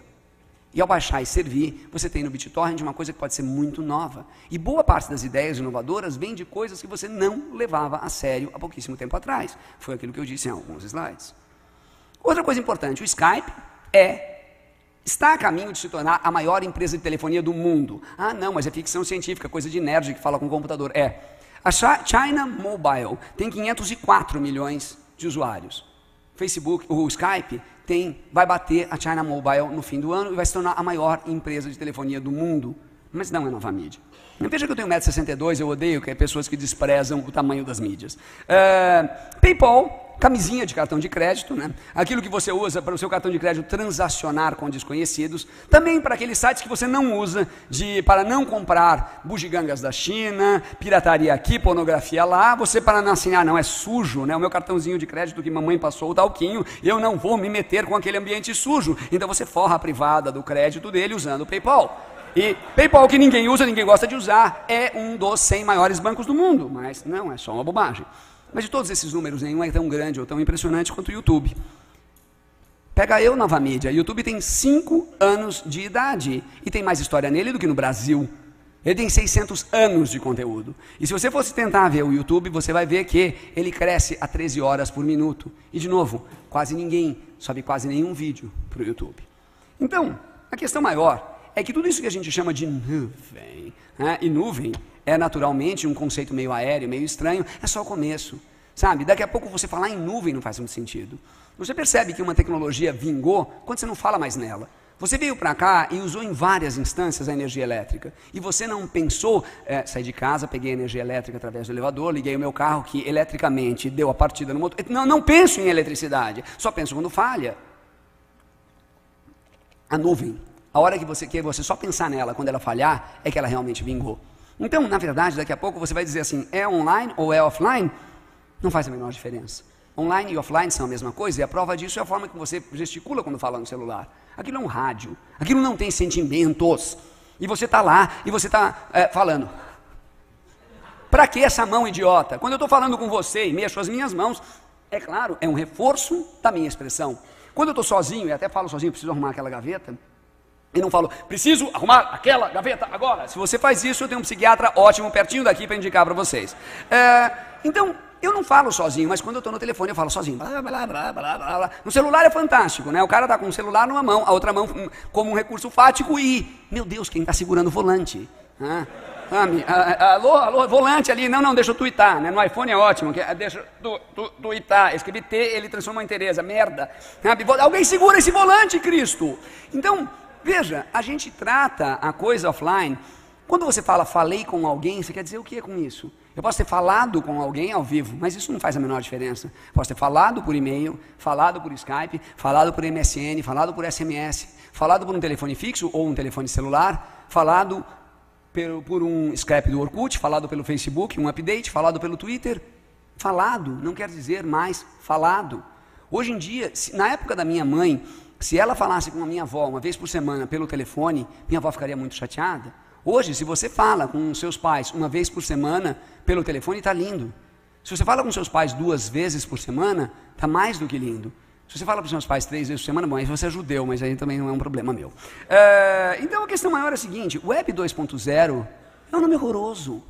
E ao baixar e servir, você tem no BitTorrent uma coisa que pode ser muito nova. E boa parte das ideias inovadoras vem de coisas que você não levava a sério há pouquíssimo tempo atrás. Foi aquilo que eu disse em alguns slides. Outra coisa importante, o Skype é está a caminho de se tornar a maior empresa de telefonia do mundo. Ah, não, mas é ficção científica, coisa de nerd que fala com computador. É. A China Mobile tem 504 milhões de usuários. Facebook, o Skype tem, vai bater a China Mobile no fim do ano e vai se tornar a maior empresa de telefonia do mundo. Mas não é nova mídia. Veja que eu tenho 1,62m, eu odeio que é pessoas que desprezam o tamanho das mídias. Uh, PayPal camisinha de cartão de crédito, né? aquilo que você usa para o seu cartão de crédito transacionar com desconhecidos, também para aqueles sites que você não usa de, para não comprar bugigangas da China, pirataria aqui, pornografia lá, você para não assinar, não, é sujo, né? o meu cartãozinho de crédito que mamãe passou o talquinho, eu não vou me meter com aquele ambiente sujo, então você forra a privada do crédito dele usando o PayPal. E PayPal que ninguém usa, ninguém gosta de usar, é um dos 100 maiores bancos do mundo, mas não, é só uma bobagem. Mas de todos esses números, nenhum é tão grande ou tão impressionante quanto o YouTube. Pega eu, Nova Mídia. YouTube tem 5 anos de idade e tem mais história nele do que no Brasil. Ele tem 600 anos de conteúdo. E se você fosse tentar ver o YouTube, você vai ver que ele cresce a 13 horas por minuto. E de novo, quase ninguém sobe quase nenhum vídeo para o YouTube. Então, a questão maior é que tudo isso que a gente chama de nuvem, né? e nuvem é naturalmente um conceito meio aéreo, meio estranho, é só o começo. Sabe? Daqui a pouco você falar em nuvem não faz muito sentido. Você percebe que uma tecnologia vingou quando você não fala mais nela. Você veio para cá e usou em várias instâncias a energia elétrica. E você não pensou, é, saí de casa, peguei energia elétrica através do elevador, liguei o meu carro que eletricamente deu a partida no motor. Não, não penso em eletricidade, só penso quando falha. A nuvem, a hora que você quer você só pensar nela quando ela falhar, é que ela realmente vingou. Então, na verdade, daqui a pouco você vai dizer assim: é online ou é offline? Não faz a menor diferença. Online e offline são a mesma coisa, e a prova disso é a forma que você gesticula quando fala no celular. Aquilo é um rádio, aquilo não tem sentimentos. E você está lá e você está é, falando. Para que essa mão idiota? Quando eu estou falando com você e mexo as minhas mãos, é claro, é um reforço da minha expressão. Quando eu estou sozinho, e até falo sozinho, preciso arrumar aquela gaveta, e não falo, preciso arrumar aquela gaveta agora. Se você faz isso, eu tenho um psiquiatra ótimo pertinho daqui para indicar para vocês. É, então, eu não falo sozinho, mas quando eu estou no telefone eu falo sozinho. Blá, blá, blá, blá, blá, No celular é fantástico, né? O cara está com o celular numa mão, a outra mão hum, como um recurso fático e, meu Deus, quem está segurando o volante? Ah, alô, alô, volante ali. Não, não, deixa eu twittar, né? No iPhone é ótimo. Que, deixa eu tu, twittar. Escrevi T, ele transformou em Tereza. Merda. Alguém segura esse volante, Cristo. Então, veja, a gente trata a coisa offline. Quando você fala falei com alguém, você quer dizer o que com isso? Eu posso ter falado com alguém ao vivo, mas isso não faz a menor diferença. Posso ter falado por e-mail, falado por Skype, falado por MSN, falado por SMS, falado por um telefone fixo ou um telefone celular, falado por um Skype do Orkut, falado pelo Facebook, um update, falado pelo Twitter. Falado não quer dizer mais falado. Hoje em dia, na época da minha mãe, se ela falasse com a minha avó uma vez por semana pelo telefone, minha avó ficaria muito chateada. Hoje, se você fala com seus pais uma vez por semana pelo telefone, está lindo. Se você fala com seus pais duas vezes por semana, está mais do que lindo. Se você fala para os seus pais três vezes por semana, bom, aí você é judeu, mas aí também não é um problema meu. É, então a questão maior é a seguinte: Web 2.0 é um nome horroroso.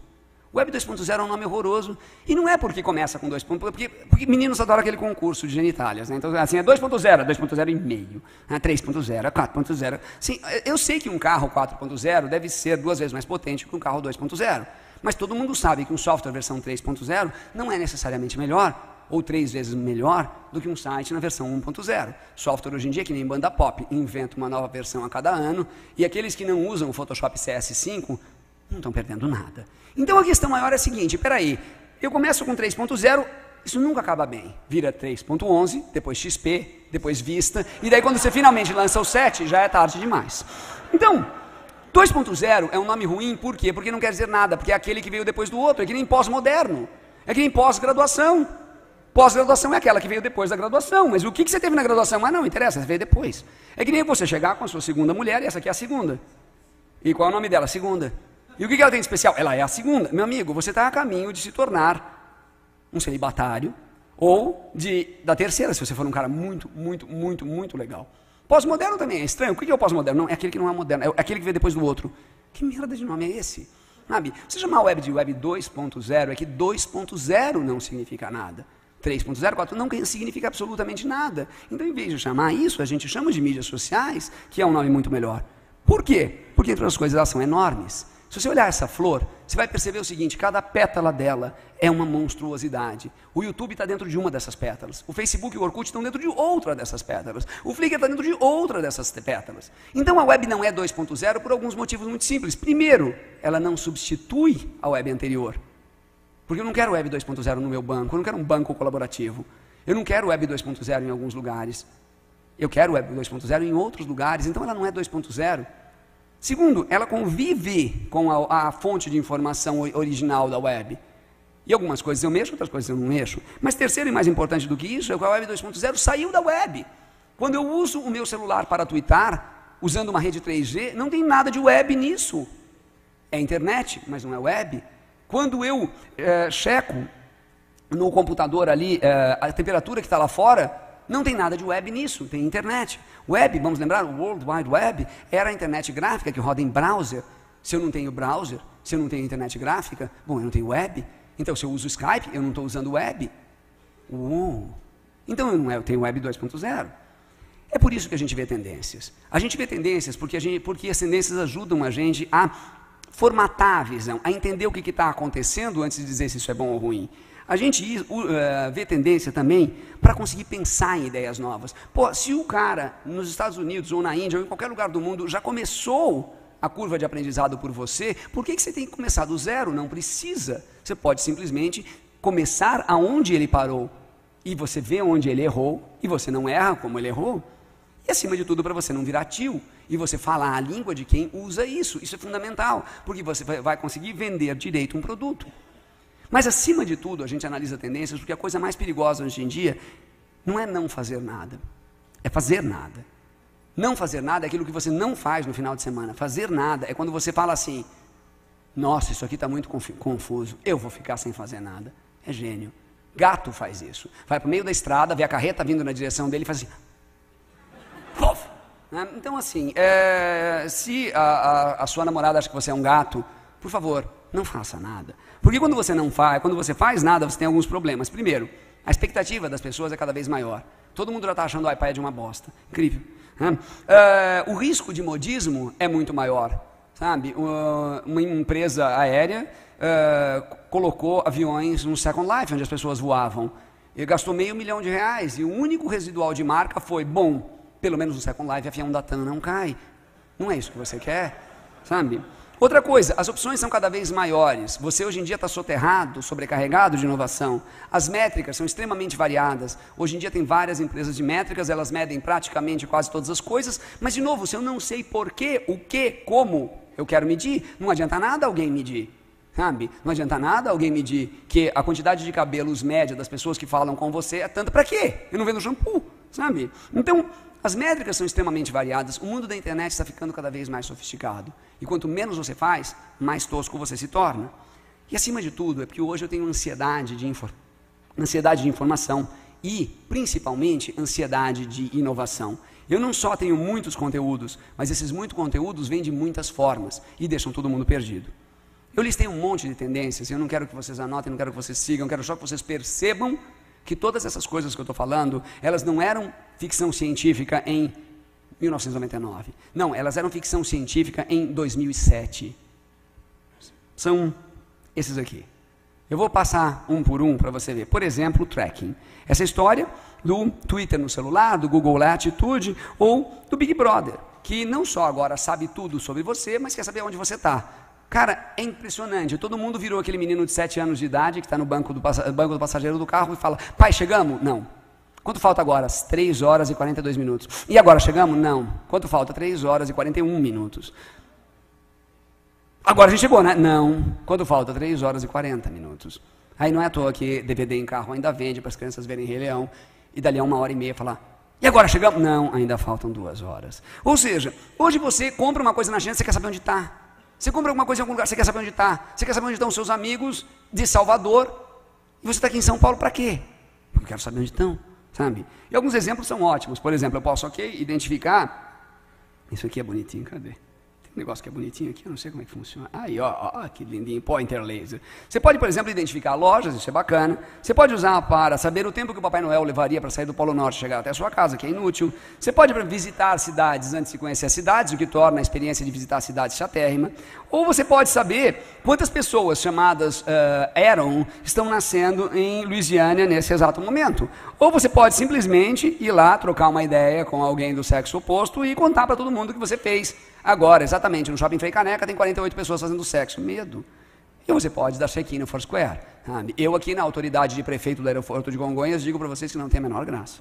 Web 2.0 é um nome horroroso. E não é porque começa com 2.0, porque, porque meninos adoram aquele concurso de genitálias. Né? Então, assim, é 2.0, 2.0 e meio, né? 3.0, 4.0. Sim, eu sei que um carro 4.0 deve ser duas vezes mais potente que um carro 2.0. Mas todo mundo sabe que um software versão 3.0 não é necessariamente melhor ou três vezes melhor do que um site na versão 1.0. Software hoje em dia, que nem banda pop, inventa uma nova versão a cada ano, e aqueles que não usam o Photoshop CS5 não estão perdendo nada. Então a questão maior é a seguinte: peraí, eu começo com 3.0, isso nunca acaba bem. Vira 3.11, depois XP, depois Vista, e daí quando você finalmente lança o 7, já é tarde demais. Então, 2.0 é um nome ruim, por quê? Porque não quer dizer nada, porque é aquele que veio depois do outro, é que nem pós-moderno, é que nem pós-graduação. Pós-graduação é aquela que veio depois da graduação, mas o que, que você teve na graduação? Ah, não, interessa, veio depois. É que nem você chegar com a sua segunda mulher e essa aqui é a segunda. E qual é o nome dela? Segunda. E o que ela tem de especial? Ela é a segunda. Meu amigo, você está a caminho de se tornar um celibatário ou de, da terceira, se você for um cara muito, muito, muito, muito legal. Pós-moderno também é estranho. O que é o pós-moderno? Não, é aquele que não é moderno, é aquele que veio depois do outro. Que merda de nome é esse? Sabe? Você chamar a web de web 2.0 é que 2.0 não significa nada. 3.0, 4 não significa absolutamente nada. Então, em vez de chamar isso, a gente chama de mídias sociais, que é um nome muito melhor. Por quê? Porque, entre outras coisas, elas são enormes. Se você olhar essa flor, você vai perceber o seguinte: cada pétala dela é uma monstruosidade. O YouTube está dentro de uma dessas pétalas. O Facebook e o Orkut estão dentro de outra dessas pétalas. O Flickr está dentro de outra dessas pétalas. Então a web não é 2.0 por alguns motivos muito simples. Primeiro, ela não substitui a web anterior. Porque eu não quero web 2.0 no meu banco, eu não quero um banco colaborativo. Eu não quero web 2.0 em alguns lugares. Eu quero web 2.0 em outros lugares. Então ela não é 2.0. Segundo, ela convive com a, a, fonte de informação original da web. E algumas coisas eu mexo, outras coisas eu não mexo. Mas terceiro e mais importante do que isso é que a web 2.0 saiu da web. Quando eu uso o meu celular para twittar, usando uma rede 3G, não tem nada de web nisso. É internet, mas não é web. Quando eu é, checo no computador ali é, a temperatura que está lá fora, não tem nada de web nisso, tem internet. Web, vamos lembrar, o World Wide Web era a internet gráfica que roda em browser. Se eu não tenho browser, se eu não tenho internet gráfica, bom, eu não tenho web. Então, se eu uso Skype, eu não estou usando web. Então, eu, não é, tenho web 2.0. É por isso que a gente vê tendências. A gente vê tendências porque, gente, porque as tendências ajudam a gente a formatar a visão, a entender o que está acontecendo antes de dizer se isso é bom ou ruim. A gente uh, vê tendência também para conseguir pensar em ideias novas. Pô, se o cara nos Estados Unidos ou na Índia ou em qualquer lugar do mundo já começou a curva de aprendizado por você, por que, que você tem que começar do zero? Não precisa. Você pode simplesmente começar aonde ele parou. E você vê onde ele errou, e você não erra como ele errou. E acima de tudo, para você não virar tio e você falar a língua de quem usa isso. Isso é fundamental, porque você vai conseguir vender direito um produto. Mas acima de tudo, a gente analisa tendências, porque a coisa mais perigosa hoje em dia não é não fazer nada, é fazer nada. Não fazer nada é aquilo que você não faz no final de semana. Fazer nada é quando você fala assim: nossa, isso aqui está muito confuso, eu vou ficar sem fazer nada. É gênio. Gato faz isso. Vai para o meio da estrada, vê a carreta vindo na direção dele e faz assim. Né? Então, assim, é, se a, a, a, sua namorada acha que você é um gato, por favor, não faça nada. Porque quando você não faz, quando você faz nada, você tem alguns problemas. Primeiro, a expectativa das pessoas é cada vez maior. Todo mundo já está achando o iPad uma bosta. Incrível. Né? É, o risco de modismo é muito maior. Sabe? Uma empresa aérea é, colocou aviões no Second Life, onde as pessoas voavam. Ele gastou meio milhão de reais e o único residual de marca foi: bom, pelo menos no Second Life, avião da TAM não cai. Não é isso que você quer, sabe? Outra coisa, as opções são cada vez maiores. Você hoje em dia está soterrado, sobrecarregado de inovação. As métricas são extremamente variadas. Hoje em dia tem várias empresas de métricas, elas medem praticamente quase todas as coisas. Mas, de novo, se eu não sei porquê, o que, como eu quero medir, não adianta nada alguém medir. Sabe? Não adianta nada alguém medir que a quantidade de cabelos média das pessoas que falam com você é tanta. Para quê? Eu não vendo shampoo, sabe? Então, as métricas são extremamente variadas, o mundo da internet está ficando cada vez mais sofisticado. E quanto menos você faz, mais tosco você se torna. E acima de tudo, é porque hoje eu tenho ansiedade de, ansiedade de informação e, principalmente, ansiedade de inovação. Eu não só tenho muitos conteúdos, mas esses muitos conteúdos vêm de muitas formas e deixam todo mundo perdido. Eu listei um monte de tendências, eu não quero que vocês anotem, não quero que vocês sigam, quero só que vocês percebam que todas essas coisas que eu estou falando, elas não eram ficção científica em 1999. Não, elas eram ficção científica em 2007. São esses aqui. Eu vou passar um por um para você ver. Por exemplo, o tracking. Essa história do Twitter no celular, do Google Latitude ou do Big Brother, que não só agora sabe tudo sobre você, mas quer saber onde você está. Cara, é impressionante. Todo mundo virou aquele menino de 7 anos de idade que está no banco do, banco do passageiro do carro e fala: Pai, chegamos? Não. Quanto falta agora? 3 horas e 42 minutos. E agora chegamos? Não. Quanto falta? 3 horas e 41 minutos. Agora a gente chegou, né? Não. Quanto falta? 3 horas e 40 minutos. Aí não é à toa que DVD em carro ainda vende para as crianças verem Rei Leão e dali a uma hora e meia falar. E agora chegamos? Não, ainda faltam duas horas. Ou seja, hoje você compra uma coisa na agência, você quer saber onde está. Você compra alguma coisa em algum lugar, você quer saber onde está. Você quer saber onde estão os seus amigos de Salvador. E você está aqui em São Paulo para quê? Eu quero saber onde estão, sabe? E alguns exemplos são ótimos. Por exemplo, eu posso aqui identificar. Isso aqui é bonitinho, cadê? Um negócio que é bonitinho aqui, eu não sei como é que funciona. Aí, ó, ó, que lindinho, pointer laser. Você pode, por exemplo, identificar lojas, isso é bacana. Você pode usar para saber o tempo que o Papai Noel levaria para sair do Polo Norte e chegar até a sua casa, que é inútil. Você pode visitar cidades antes de conhecer as cidades, o que torna a experiência de visitar cidades chatérrima. Ou você pode saber quantas pessoas chamadas uh, Aaron estão nascendo em Louisiana nesse exato momento. Ou você pode simplesmente ir lá, trocar uma ideia com alguém do sexo oposto e contar para todo mundo o que você fez Agora, exatamente, no Shopping Frei Caneca tem 48 pessoas fazendo sexo. Medo. E você pode dar check-in no Foursquare. Eu aqui na autoridade de prefeito do aeroporto de Congonhas digo para vocês que não tem a menor graça.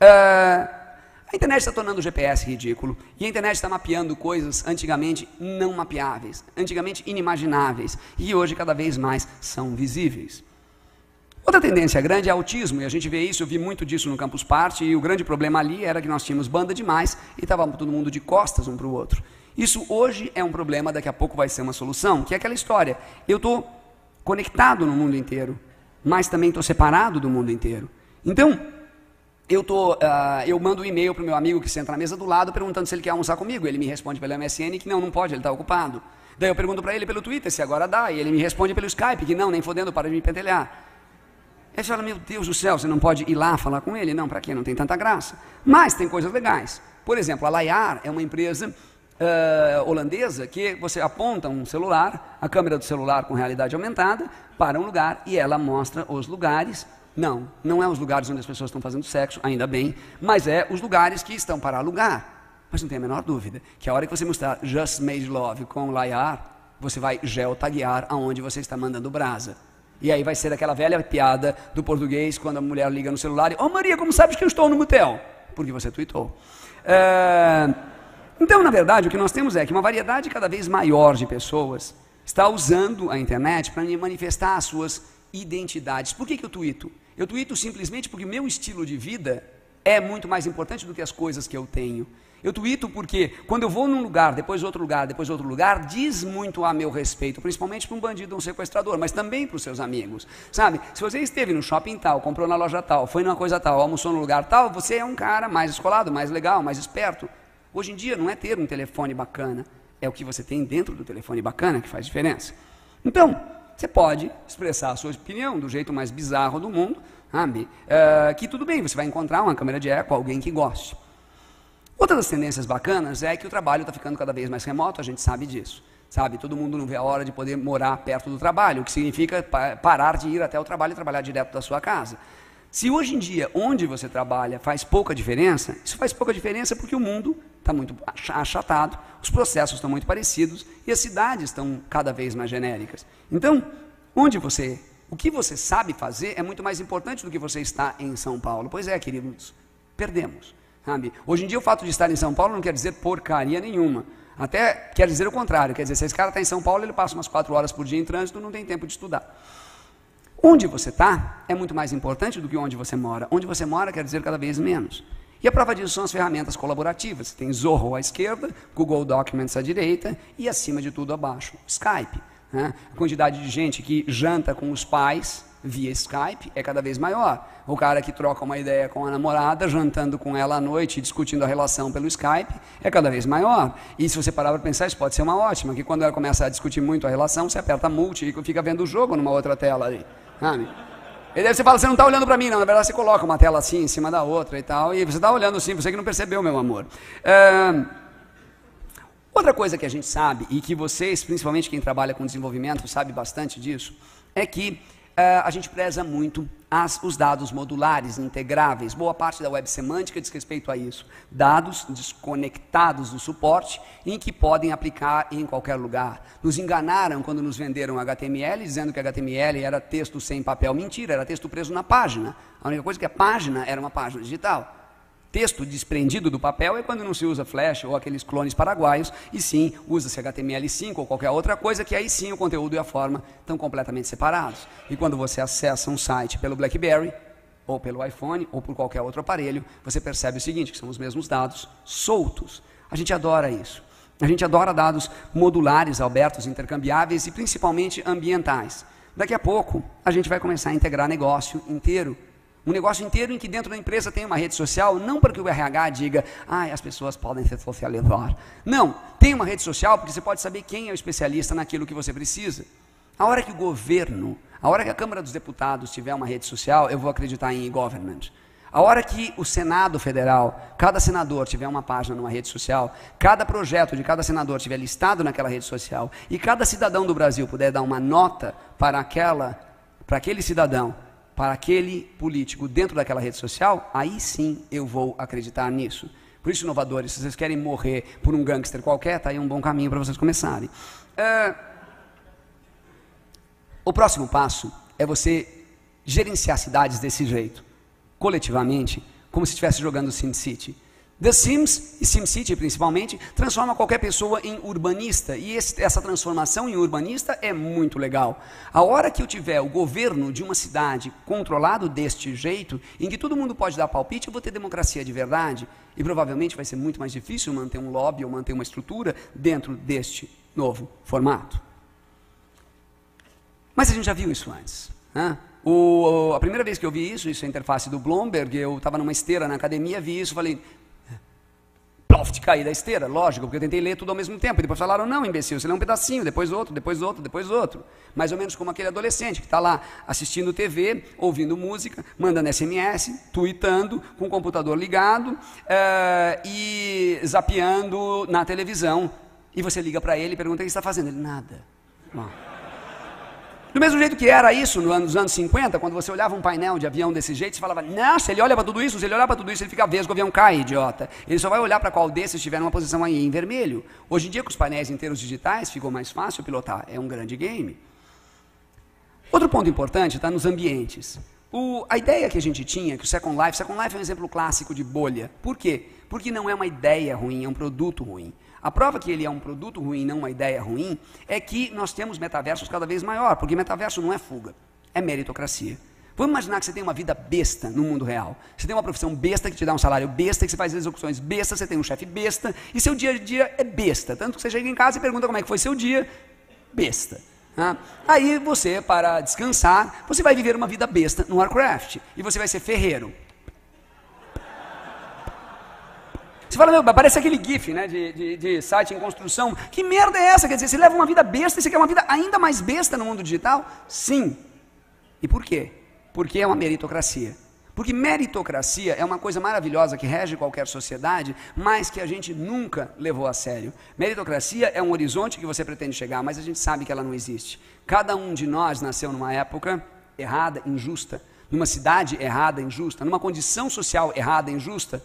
Uh, a internet está tornando o GPS ridículo. E a internet está mapeando coisas antigamente não mapeáveis, antigamente inimagináveis. E hoje cada vez mais são visíveis. Outra tendência grande é autismo, e a gente vê isso, eu vi muito disso no Campus Party, e o grande problema ali era que nós tínhamos banda demais e estava todo mundo de costas um para o outro. Isso hoje é um problema, daqui a pouco vai ser uma solução, que é aquela história. Eu estou conectado no mundo inteiro, mas também estou separado do mundo inteiro. Então, eu, tô, uh, eu mando um e-mail para o meu amigo que senta na mesa do lado perguntando se ele quer almoçar comigo. Ele me responde pelo MSN que não, não pode, ele está ocupado. Daí eu pergunto para ele pelo Twitter se agora dá, e ele me responde pelo Skype que não, nem fodendo, para de me pentelhar. Aí você fala, meu Deus do céu, você não pode ir lá falar com ele? Não, para quê? Não tem tanta graça. Mas tem coisas legais. Por exemplo, a Layar é uma empresa uh, holandesa que você aponta um celular, a câmera do celular com realidade aumentada, para um lugar e ela mostra os lugares. Não, não é os lugares onde as pessoas estão fazendo sexo, ainda bem, mas é os lugares que estão para alugar. Mas não tem a menor dúvida que a hora que você mostrar Just Made Love com Layar, você vai geotaguear aonde você está mandando brasa. E aí vai ser aquela velha piada do português quando a mulher liga no celular e, ô oh, Maria, como sabes que eu estou no motel? Porque você tweetou. É... Então, na verdade, o que nós temos é que uma variedade cada vez maior de pessoas está usando a internet para manifestar as suas identidades. Por que, que eu tuito? Eu tuito simplesmente porque meu estilo de vida é muito mais importante do que as coisas que eu tenho. Eu tuito porque quando eu vou num lugar, depois outro lugar, depois outro lugar, diz muito a meu respeito, principalmente para um bandido um sequestrador, mas também para os seus amigos. Sabe? Se você esteve no shopping tal, comprou na loja tal, foi numa coisa tal, almoçou no lugar tal, você é um cara mais escolado, mais legal, mais esperto. Hoje em dia não é ter um telefone bacana, é o que você tem dentro do telefone bacana que faz diferença. Então, você pode expressar a sua opinião do jeito mais bizarro do mundo, sabe? Uh, que tudo bem, você vai encontrar uma câmera de eco, alguém que goste. Outra das tendências bacanas é que o trabalho está ficando cada vez mais remoto, a gente sabe disso. Sabe, todo mundo não vê a hora de poder morar perto do trabalho, o que significa parar de ir até o trabalho e trabalhar direto da sua casa. Se hoje em dia, onde você trabalha, faz pouca diferença, isso faz pouca diferença porque o mundo está muito achatado, os processos estão muito parecidos e as cidades estão cada vez mais genéricas. Então, onde você, o que você sabe fazer é muito mais importante do que você está em São Paulo. Pois é, queridos, perdemos. Sabe? Hoje em dia, o fato de estar em São Paulo não quer dizer porcaria nenhuma. Até quer dizer o contrário, quer dizer, se esse cara está em São Paulo, ele passa umas quatro horas por dia em trânsito, não tem tempo de estudar. Onde você está é muito mais importante do que onde você mora. Onde você mora quer dizer cada vez menos. E a prova disso são as ferramentas colaborativas. Tem Zorro à esquerda, Google Documents à direita e, acima de tudo, abaixo, Skype. Né? A quantidade de gente que janta com os pais via Skype é cada vez maior. O cara que troca uma ideia com a namorada, jantando com ela à noite, discutindo a relação pelo Skype, é cada vez maior. E se você parar para pensar, isso pode ser uma ótima, que quando ela começa a discutir muito a relação, você aperta multi e fica vendo o jogo numa outra tela ali. Sabe? E daí você fala, você não está olhando para mim, não. Na verdade, você coloca uma tela assim em cima da outra e tal, e você está olhando sim, você que não percebeu, meu amor. É... Outra coisa que a gente sabe, e que vocês, principalmente quem trabalha com desenvolvimento, sabe bastante disso, é que a gente preza muito as, os dados modulares, integráveis. Boa parte da web semântica diz respeito a isso. Dados desconectados do suporte, em que podem aplicar em qualquer lugar. Nos enganaram quando nos venderam HTML, dizendo que HTML era texto sem papel. Mentira, era texto preso na página. A única coisa é que a página era uma página digital texto desprendido do papel é quando não se usa Flash ou aqueles clones paraguaios, e sim usa-se HTML5 ou qualquer outra coisa, que aí sim o conteúdo e a forma estão completamente separados. E quando você acessa um site pelo BlackBerry, ou pelo iPhone, ou por qualquer outro aparelho, você percebe o seguinte, que são os mesmos dados soltos. A gente adora isso. A gente adora dados modulares, abertos, intercambiáveis e principalmente ambientais. Daqui a pouco, a gente vai começar a integrar negócio inteiro um negócio inteiro em que dentro da empresa tem uma rede social, não para que o RH diga, ah, as pessoas podem se socializar. Não, tem uma rede social porque você pode saber quem é o especialista naquilo que você precisa. A hora que o governo, a hora que a Câmara dos Deputados tiver uma rede social, eu vou acreditar em e-government. A hora que o Senado Federal, cada senador tiver uma página numa rede social, cada projeto de cada senador tiver listado naquela rede social, e cada cidadão do Brasil puder dar uma nota para aquela, para aquele cidadão para aquele político dentro daquela rede social, aí sim eu vou acreditar nisso. Por isso, inovadores, se vocês querem morrer por um gangster qualquer, está aí um bom caminho para vocês começarem. É... O próximo passo é você gerenciar cidades desse jeito, coletivamente, como se estivesse jogando SimCity. The Sims, e SimCity principalmente, transforma qualquer pessoa em urbanista. E esse, essa transformação em urbanista é muito legal. A hora que eu tiver o governo de uma cidade controlado deste jeito, em que todo mundo pode dar palpite, eu vou ter democracia de verdade. E provavelmente vai ser muito mais difícil manter um lobby ou manter uma estrutura dentro deste novo formato. Mas a gente já viu isso antes. Né? O, a primeira vez que eu vi isso, isso é a interface do Bloomberg, eu estava numa esteira na academia, vi isso, falei, Loft, caí da esteira, lógico, porque eu tentei ler tudo ao mesmo tempo. E depois falaram, não, imbecil, você lê um pedacinho, depois outro, depois outro, depois outro. Mais ou menos como aquele adolescente que está lá assistindo TV, ouvindo música, mandando SMS, tweetando, com o computador ligado é, e zapeando na televisão. E você liga para ele e pergunta o que está fazendo. Ele, nada. Bom. Do mesmo jeito que era isso nos anos 50, quando você olhava um painel de avião desse jeito, você falava, nossa, ele olha para tudo isso, se ele olhar para tudo isso, ele fica vesgo, o avião cai, idiota. Ele só vai olhar para qual desses estiver numa posição aí em vermelho. Hoje em dia, com os painéis inteiros digitais, ficou mais fácil pilotar. É um grande game. Outro ponto importante está nos ambientes. O, a ideia que a gente tinha, que o Second Life, Second Life é um exemplo clássico de bolha. Por quê? Porque não é uma ideia ruim, é um produto ruim. A prova que ele é um produto ruim, não uma ideia ruim, é que nós temos metaversos cada vez maior, porque metaverso não é fuga, é meritocracia. Vamos imaginar que você tem uma vida besta no mundo real. Você tem uma profissão besta que te dá um salário besta, que você faz execuções besta, você tem um chefe besta, e seu dia a dia é besta. Tanto que você chega em casa e pergunta como é que foi seu dia, besta. Ah, aí você, para descansar, você vai viver uma vida besta no Warcraft. E você vai ser ferreiro. Você fala, meu, parece aquele GIF, né, de, de, de, site em construção. Que merda é essa? Quer dizer, você leva uma vida besta e você quer uma vida ainda mais besta no mundo digital? Sim. E por quê? Porque é uma meritocracia. Porque meritocracia é uma coisa maravilhosa que rege qualquer sociedade, mas que a gente nunca levou a sério. Meritocracia é um horizonte que você pretende chegar, mas a gente sabe que ela não existe. Cada um de nós nasceu numa época errada, injusta, numa cidade errada, injusta, numa condição social errada, injusta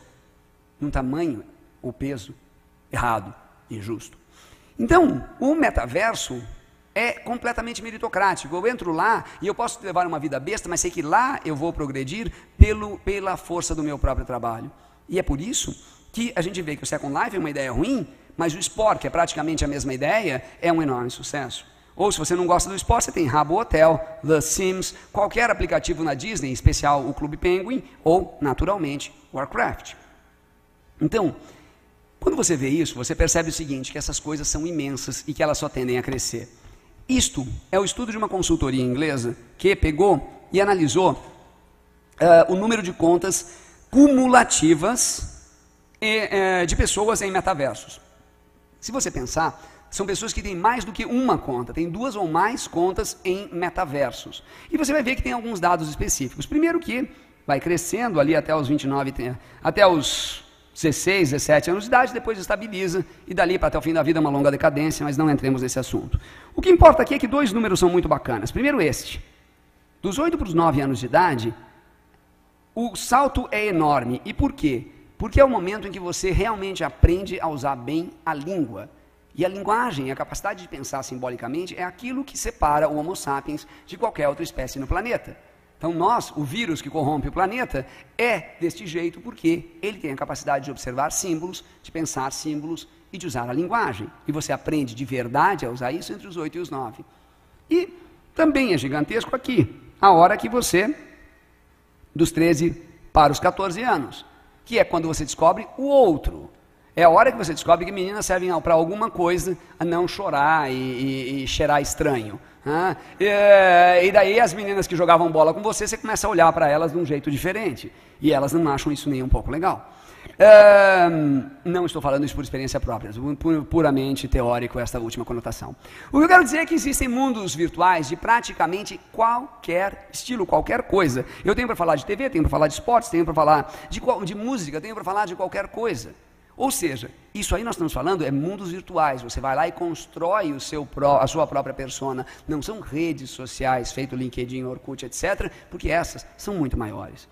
num tamanho ou peso errado injusto. Então, o metaverso é completamente meritocrático. Eu entro lá e eu posso levar uma vida besta, mas sei que lá eu vou progredir pelo, pela força do meu próprio trabalho. E é por isso que a gente vê que o Second Life é uma ideia ruim, mas o Sport, que é praticamente a mesma ideia, é um enorme sucesso. Ou se você não gosta do esporte, você tem Rabo Hotel, The Sims, qualquer aplicativo na Disney, em especial o Clube Penguin, ou, naturalmente, Warcraft. Então, quando você vê isso, você percebe o seguinte, que essas coisas são imensas e que elas só tendem a crescer. Isto é o estudo de uma consultoria inglesa que pegou e analisou uh, o número de contas cumulativas e, uh, de pessoas em metaversos. Se você pensar, são pessoas que têm mais do que uma conta, têm duas ou mais contas em metaversos. E você vai ver que tem alguns dados específicos. Primeiro que vai crescendo ali até os 29, até os 16, 17 anos de idade, depois estabiliza e dali para até o fim da vida é uma longa decadência, mas não entremos nesse assunto. O que importa aqui é que dois números são muito bacanas. Primeiro este, dos 8 para os 9 anos de idade, o salto é enorme. E por quê? Porque é o momento em que você realmente aprende a usar bem a língua. E a linguagem, a capacidade de pensar simbolicamente, é aquilo que separa o Homo sapiens de qualquer outra espécie no planeta. Então, nós, o vírus que corrompe o planeta, é deste jeito porque ele tem a capacidade de observar símbolos, de pensar símbolos e de usar a linguagem. E você aprende de verdade a usar isso entre os 8 e os 9. E também é gigantesco aqui, a hora que você, dos 13 para os 14 anos, que é quando você descobre o outro. É a hora que você descobre que meninas servem para alguma coisa a não chorar e, e, e cheirar estranho. Ah, e, e, daí as meninas que jogavam bola com você, você começa a olhar para elas de um jeito diferente. E elas não acham isso nem um pouco legal. Não estou falando isso por experiência própria, puramente teórico esta última conotação. O que eu quero dizer é que existem mundos virtuais de praticamente qualquer estilo, qualquer coisa. Eu tenho para falar de TV, tenho para falar de esportes, tenho para falar de, de música, tenho para falar de qualquer coisa. Ou seja, isso aí nós estamos falando é mundos virtuais. Você vai lá e constrói o seu a sua própria persona. Não são redes sociais, feito LinkedIn, Orkut, etc., porque essas são muito maiores.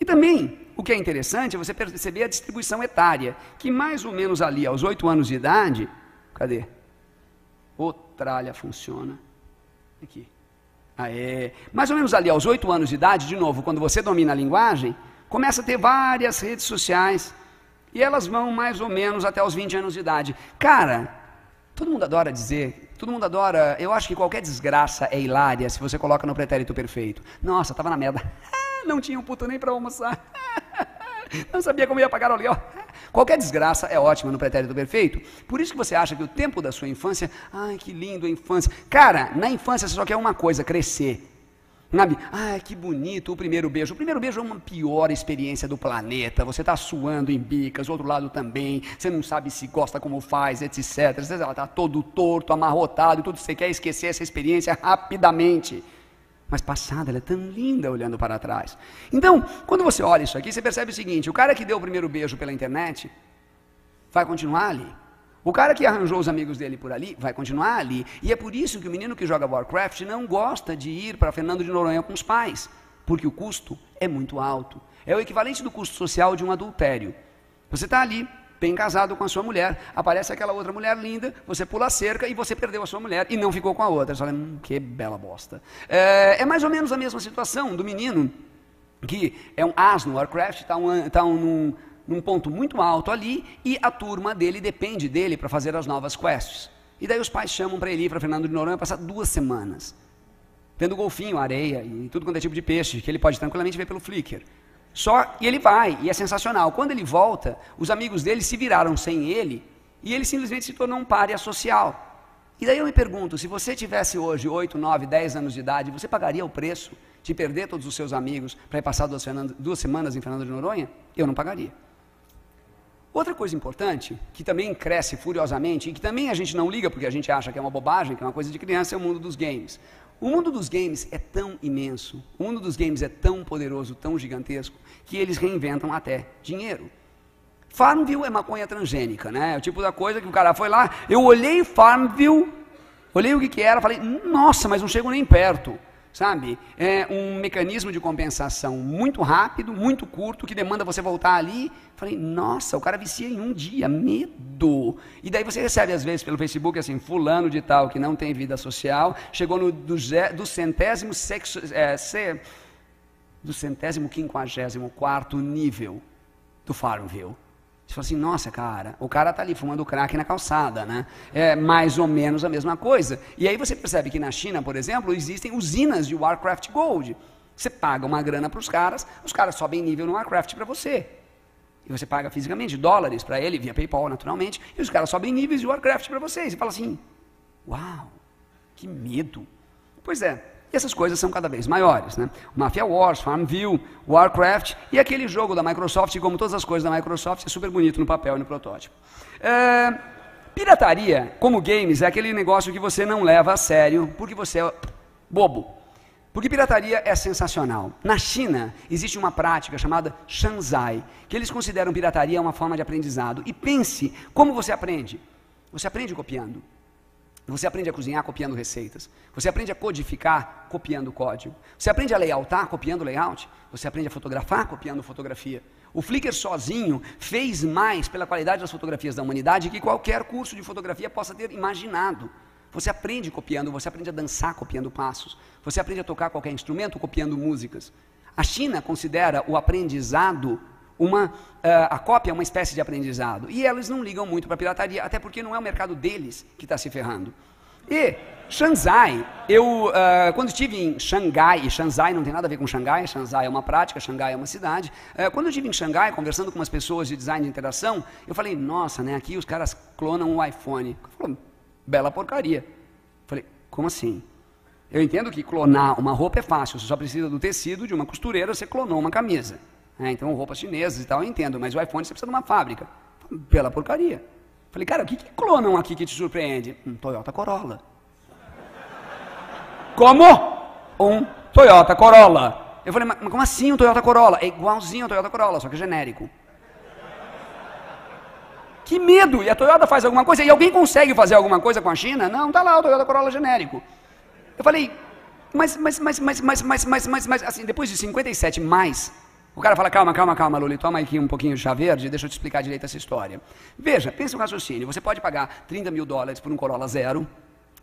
E também, o que é interessante é você perceber a distribuição etária, que mais ou menos ali, aos oito anos de idade, cadê? O tralha funciona. Aqui. Aê. Mais ou menos ali, aos oito anos de idade, de novo, quando você domina a linguagem, começa a ter várias redes sociais e elas vão mais ou menos até os 20 anos de idade. Cara, todo mundo adora dizer, todo mundo adora. Eu acho que qualquer desgraça é hilária se você coloca no pretérito perfeito. Nossa, tava na merda. Não tinha um puto nem para almoçar. Não sabia como ia pagar o aluguel. Qualquer desgraça é ótima no pretérito perfeito. Por isso que você acha que o tempo da sua infância, ai que lindo a infância. Cara, na infância você só quer uma coisa, crescer. Sabe? Ah, que bonito o primeiro beijo. O primeiro beijo é uma pior experiência do planeta. Você está suando em bicas, o outro lado também. Você não sabe se gosta como faz, etc. Às vezes ela está todo torto, amarrotado tudo. Você quer esquecer essa experiência rapidamente. Mas passada, ela é tão linda olhando para trás. Então, quando você olha isso aqui, você percebe o seguinte: o cara que deu o primeiro beijo pela internet vai continuar ali. O cara que arranjou os amigos dele por ali vai continuar ali. E é por isso que o menino que joga Warcraft não gosta de ir para Fernando de Noronha com os pais, porque o custo é muito alto. É o equivalente do custo social de um adultério. Você está ali, bem casado com a sua mulher, aparece aquela outra mulher linda, você pula a cerca e você perdeu a sua mulher e não ficou com a outra. Você fala, hum, que bela bosta. É, é, mais ou menos a mesma situação do menino que é um as no Warcraft, está um, tá um, num ponto muito alto ali e a turma dele depende dele para fazer as novas quests. E daí os pais chamam para ele ir para Fernando de Noronha passar duas semanas, vendo golfinho, areia e tudo quanto é tipo de peixe que ele pode tranquilamente ver pelo Flickr. Só e ele vai e é sensacional. Quando ele volta, os amigos dele se viraram sem ele e ele simplesmente se tornou um párea social. E daí eu me pergunto, se você tivesse hoje 8, 9, 10 anos de idade, você pagaria o preço de perder todos os seus amigos para ir passar duas, duas semanas em Fernando de Noronha? Eu não pagaria. Outra coisa importante, que também cresce furiosamente e que também a gente não liga porque a gente acha que é uma bobagem, que é uma coisa de criança, é o mundo dos games. O mundo dos games é tão imenso, o mundo dos games é tão poderoso, tão gigantesco, que eles reinventam até dinheiro. Farmville é maconha transgênica, né? É o tipo da coisa que o cara foi lá, eu olhei Farmville, olhei o que, que era, falei, nossa, mas não chego nem perto sabe? É um mecanismo de compensação muito rápido, muito curto, que demanda você voltar ali. Falei, nossa, o cara vicia em um dia, medo. E daí você recebe às vezes pelo Facebook assim, fulano de tal que não tem vida social, chegou no do, do centésimo sexo, é, do centésimo quinquagésimo quarto nível do Farmville. Você fala assim, nossa, cara, o cara está ali fumando crack na calçada, né? É mais ou menos a mesma coisa. E aí você percebe que na China, por exemplo, existem usinas de Warcraft Gold. Você paga uma grana para os caras, os caras sobem nível no Warcraft para você. E você paga fisicamente dólares para ele, via PayPal, naturalmente, e os caras sobem níveis de Warcraft para você. E você fala assim, uau, que medo. Pois é, e essas coisas são cada vez maiores. Né? Mafia Wars, Farmville, Warcraft e aquele jogo da Microsoft, como todas as coisas da Microsoft, é super bonito no papel e no protótipo. É, pirataria, como games, é aquele negócio que você não leva a sério porque você é bobo. Porque pirataria é sensacional. Na China, existe uma prática chamada Shanzai, que eles consideram pirataria uma forma de aprendizado. E pense como você aprende. Você aprende copiando. Você aprende a cozinhar copiando receitas. Você aprende a codificar copiando código. Você aprende a layoutar copiando layout. Você aprende a fotografar copiando fotografia. O Flickr sozinho fez mais pela qualidade das fotografias da humanidade que qualquer curso de fotografia possa ter imaginado. Você aprende copiando, você aprende a dançar copiando passos. Você aprende a tocar qualquer instrumento copiando músicas. A China considera o aprendizado uma, uh, a cópia é uma espécie de aprendizado. E eles não ligam muito para a pirataria, até porque não é o mercado deles que está se ferrando. E Shanzai, eu uh, quando estive em Xangai, e Shanzai não tem nada a ver com Xangai, Shanzai é uma prática, Xangai é uma cidade. Uh, quando eu estive em Xangai, conversando com umas pessoas de design de interação, eu falei, nossa, né, aqui os caras clonam o iPhone. Falei, bela porcaria. Falei, como assim? Eu entendo que clonar uma roupa é fácil, você só precisa do tecido de uma costureira, você clonou uma camisa. É, então, roupas chinesas e tal, eu entendo, mas o iPhone você precisa de uma fábrica. Pela porcaria. Falei, cara, o que, que clonam aqui que te surpreende? Um Toyota Corolla. Como? Um Toyota Corolla. Eu falei, mas como assim um Toyota Corolla? É igualzinho ao Toyota Corolla, só que é genérico. Que medo! E a Toyota faz alguma coisa? E alguém consegue fazer alguma coisa com a China? Não, tá lá o Toyota Corolla genérico. Eu falei, mas, mas, mas, mas, mas, mas, mas, mas, mas assim, depois de 57 mais, o cara fala, calma, calma, calma, Luli, toma aqui um pouquinho de chá verde, deixa eu te explicar direito essa história. Veja, pensa um raciocínio, você pode pagar 30 mil dólares por um Corolla zero,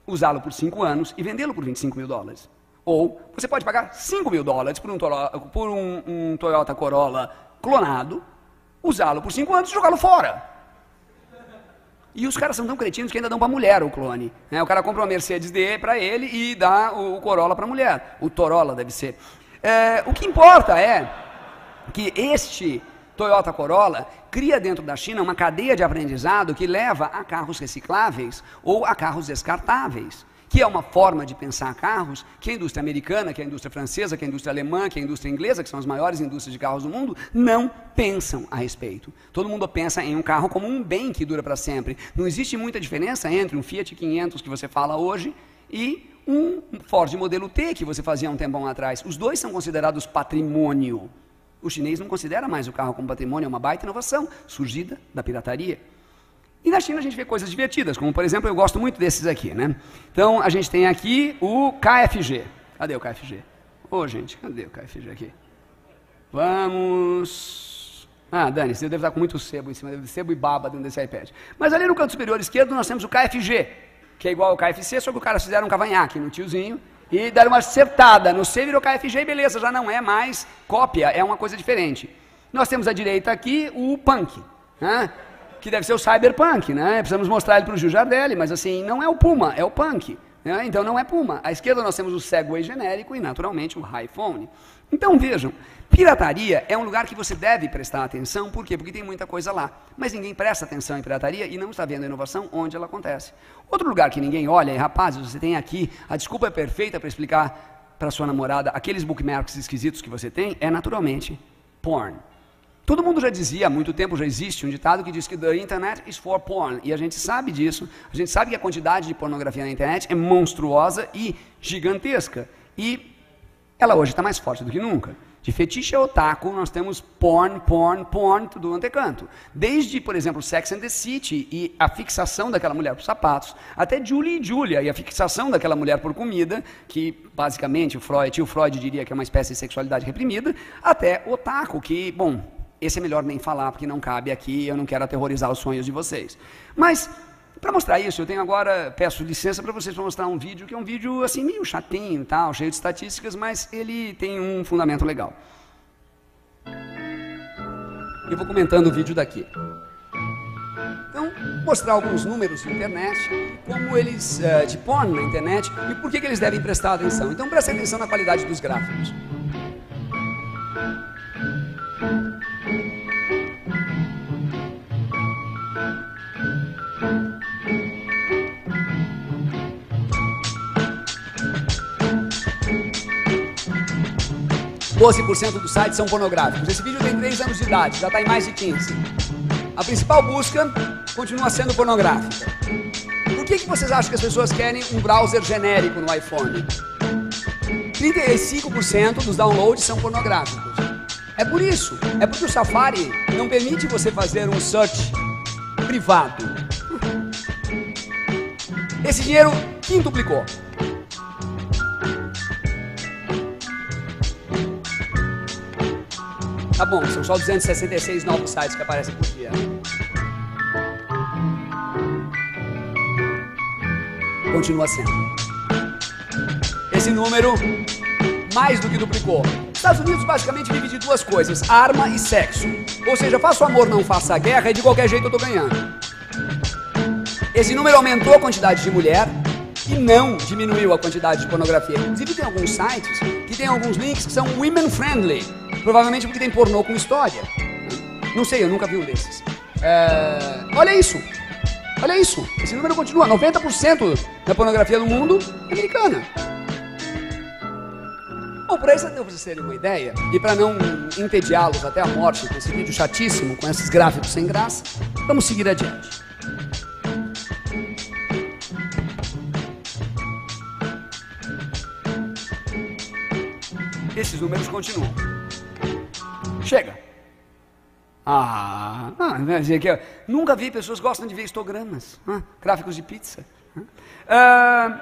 usá-lo por 5 anos e vendê-lo por 25 mil dólares. Ou você pode pagar 5 mil dólares por um, por um, um Toyota Corolla clonado, usá-lo por 5 anos e jogá-lo fora. E os caras são tão cretinos que ainda dão para a mulher o clone. Né? O cara compra uma Mercedes D para ele e dá o, Corolla para a mulher. O Torolla deve ser. É, o que importa é que este Toyota Corolla cria dentro da China uma cadeia de aprendizado que leva a carros recicláveis ou a carros descartáveis. que é uma forma de pensar carros que a indústria americana, que a indústria francesa, que a indústria alemã, que a indústria inglesa, que são as maiores indústrias de carros do mundo, não pensam a respeito. Todo mundo pensa em um carro como um bem que dura para sempre. Não existe muita diferença entre um Fiat 500 que você fala hoje e um Ford modelo T que você fazia um tempão atrás. Os dois são considerados patrimônio. O chinês não considera mais o carro como patrimônio, é uma baita inovação surgida da pirataria. E na China a gente vê coisas divertidas, como por exemplo, eu gosto muito desses aqui, né? Então a gente tem aqui o KFG. Cadê o KFG? Ô oh, gente, cadê o KFG aqui? Vamos. Ah, Dani, você deve estar com muito sebo em cima, sebo e baba dentro desse iPad. Mas ali no canto superior esquerdo nós temos o KFG, que é igual ao KFC, só que o cara fizeram um cavanhaque no tiozinho e deram uma acertada. No C virou KFG beleza, já não é mais cópia, é uma coisa diferente. Nós temos à direita aqui o punk. Né? que deve ser o cyberpunk, né? Precisamos mostrar ele para o Gil Jardelli, mas assim, não é o Puma, é o punk. Né? Então não é Puma. À esquerda nós temos o Segway genérico e, naturalmente, o iPhone. Então vejam, pirataria é um lugar que você deve prestar atenção, por quê? Porque tem muita coisa lá. Mas ninguém presta atenção em pirataria e não está vendo a inovação onde ela acontece. Outro lugar que ninguém olha, e rapazes, você tem aqui, a desculpa é perfeita para explicar para sua namorada aqueles bookmarks esquisitos que você tem, é naturalmente porn. Todo mundo já dizia, há muito tempo já existe um ditado que diz que the internet is for porn. E a gente sabe disso. A gente sabe que a quantidade de pornografia na internet é monstruosa e gigantesca. E ela hoje está mais forte do que nunca. De fetiche a otaku, nós temos porn, porn, porn, tudo ante canto. Desde, por exemplo, Sex and the City e a fixação daquela mulher por sapatos, até Julie e Julia e a fixação daquela mulher por comida, que basicamente o Freud, o Freud diria que é uma espécie de sexualidade reprimida, até otaku, que, bom, esse é melhor nem falar, porque não cabe aqui, eu não quero aterrorizar os sonhos de vocês. Mas, para mostrar isso, eu tenho agora, peço licença para vocês para mostrar um vídeo, que é um vídeo assim, meio chatinho, tal, cheio de estatísticas, mas ele tem um fundamento legal. Eu vou comentando o vídeo daqui. Então, mostrar alguns números na internet, como eles, uh, de porn na internet, e por que, que eles devem prestar atenção. Então, preste atenção na qualidade dos gráficos. 12% dos sites são pornográficos. Esse vídeo tem 3 anos de idade, já está em mais de 15. A principal busca continua sendo pornográfica. Por que, que vocês acham que as pessoas querem um browser genérico no iPhone? 35% dos downloads são pornográficos. É por isso. É porque o Safari não permite você fazer um search privado. Esse dinheiro quintuplicou. Tá bom, são só 266 novos sites que aparecem por dia. Continua sendo. Esse número mais do que duplicou. Estados Unidos basicamente vive de duas coisas: arma e sexo. Ou seja, faça o amor, não faça a guerra e de qualquer jeito eu tô ganhando. Esse número aumentou a quantidade de mulher e não diminuiu a quantidade de pornografia. Inclusive tem alguns sites que tem alguns links que são women friendly Provavelmente porque tem pornô com história. Não sei, eu nunca vi um desses. É... Olha isso. Olha isso. Esse número continua. 90% da pornografia do mundo é americana. Bom, para vocês terem uma ideia, e para não entediá-los até a morte com esse vídeo chatíssimo, com esses gráficos sem graça, vamos seguir adiante. Esses números continuam. Chega. Ah, ah nunca vi pessoas gostam de ver histogramas, ah, gráficos de pizza. Ah,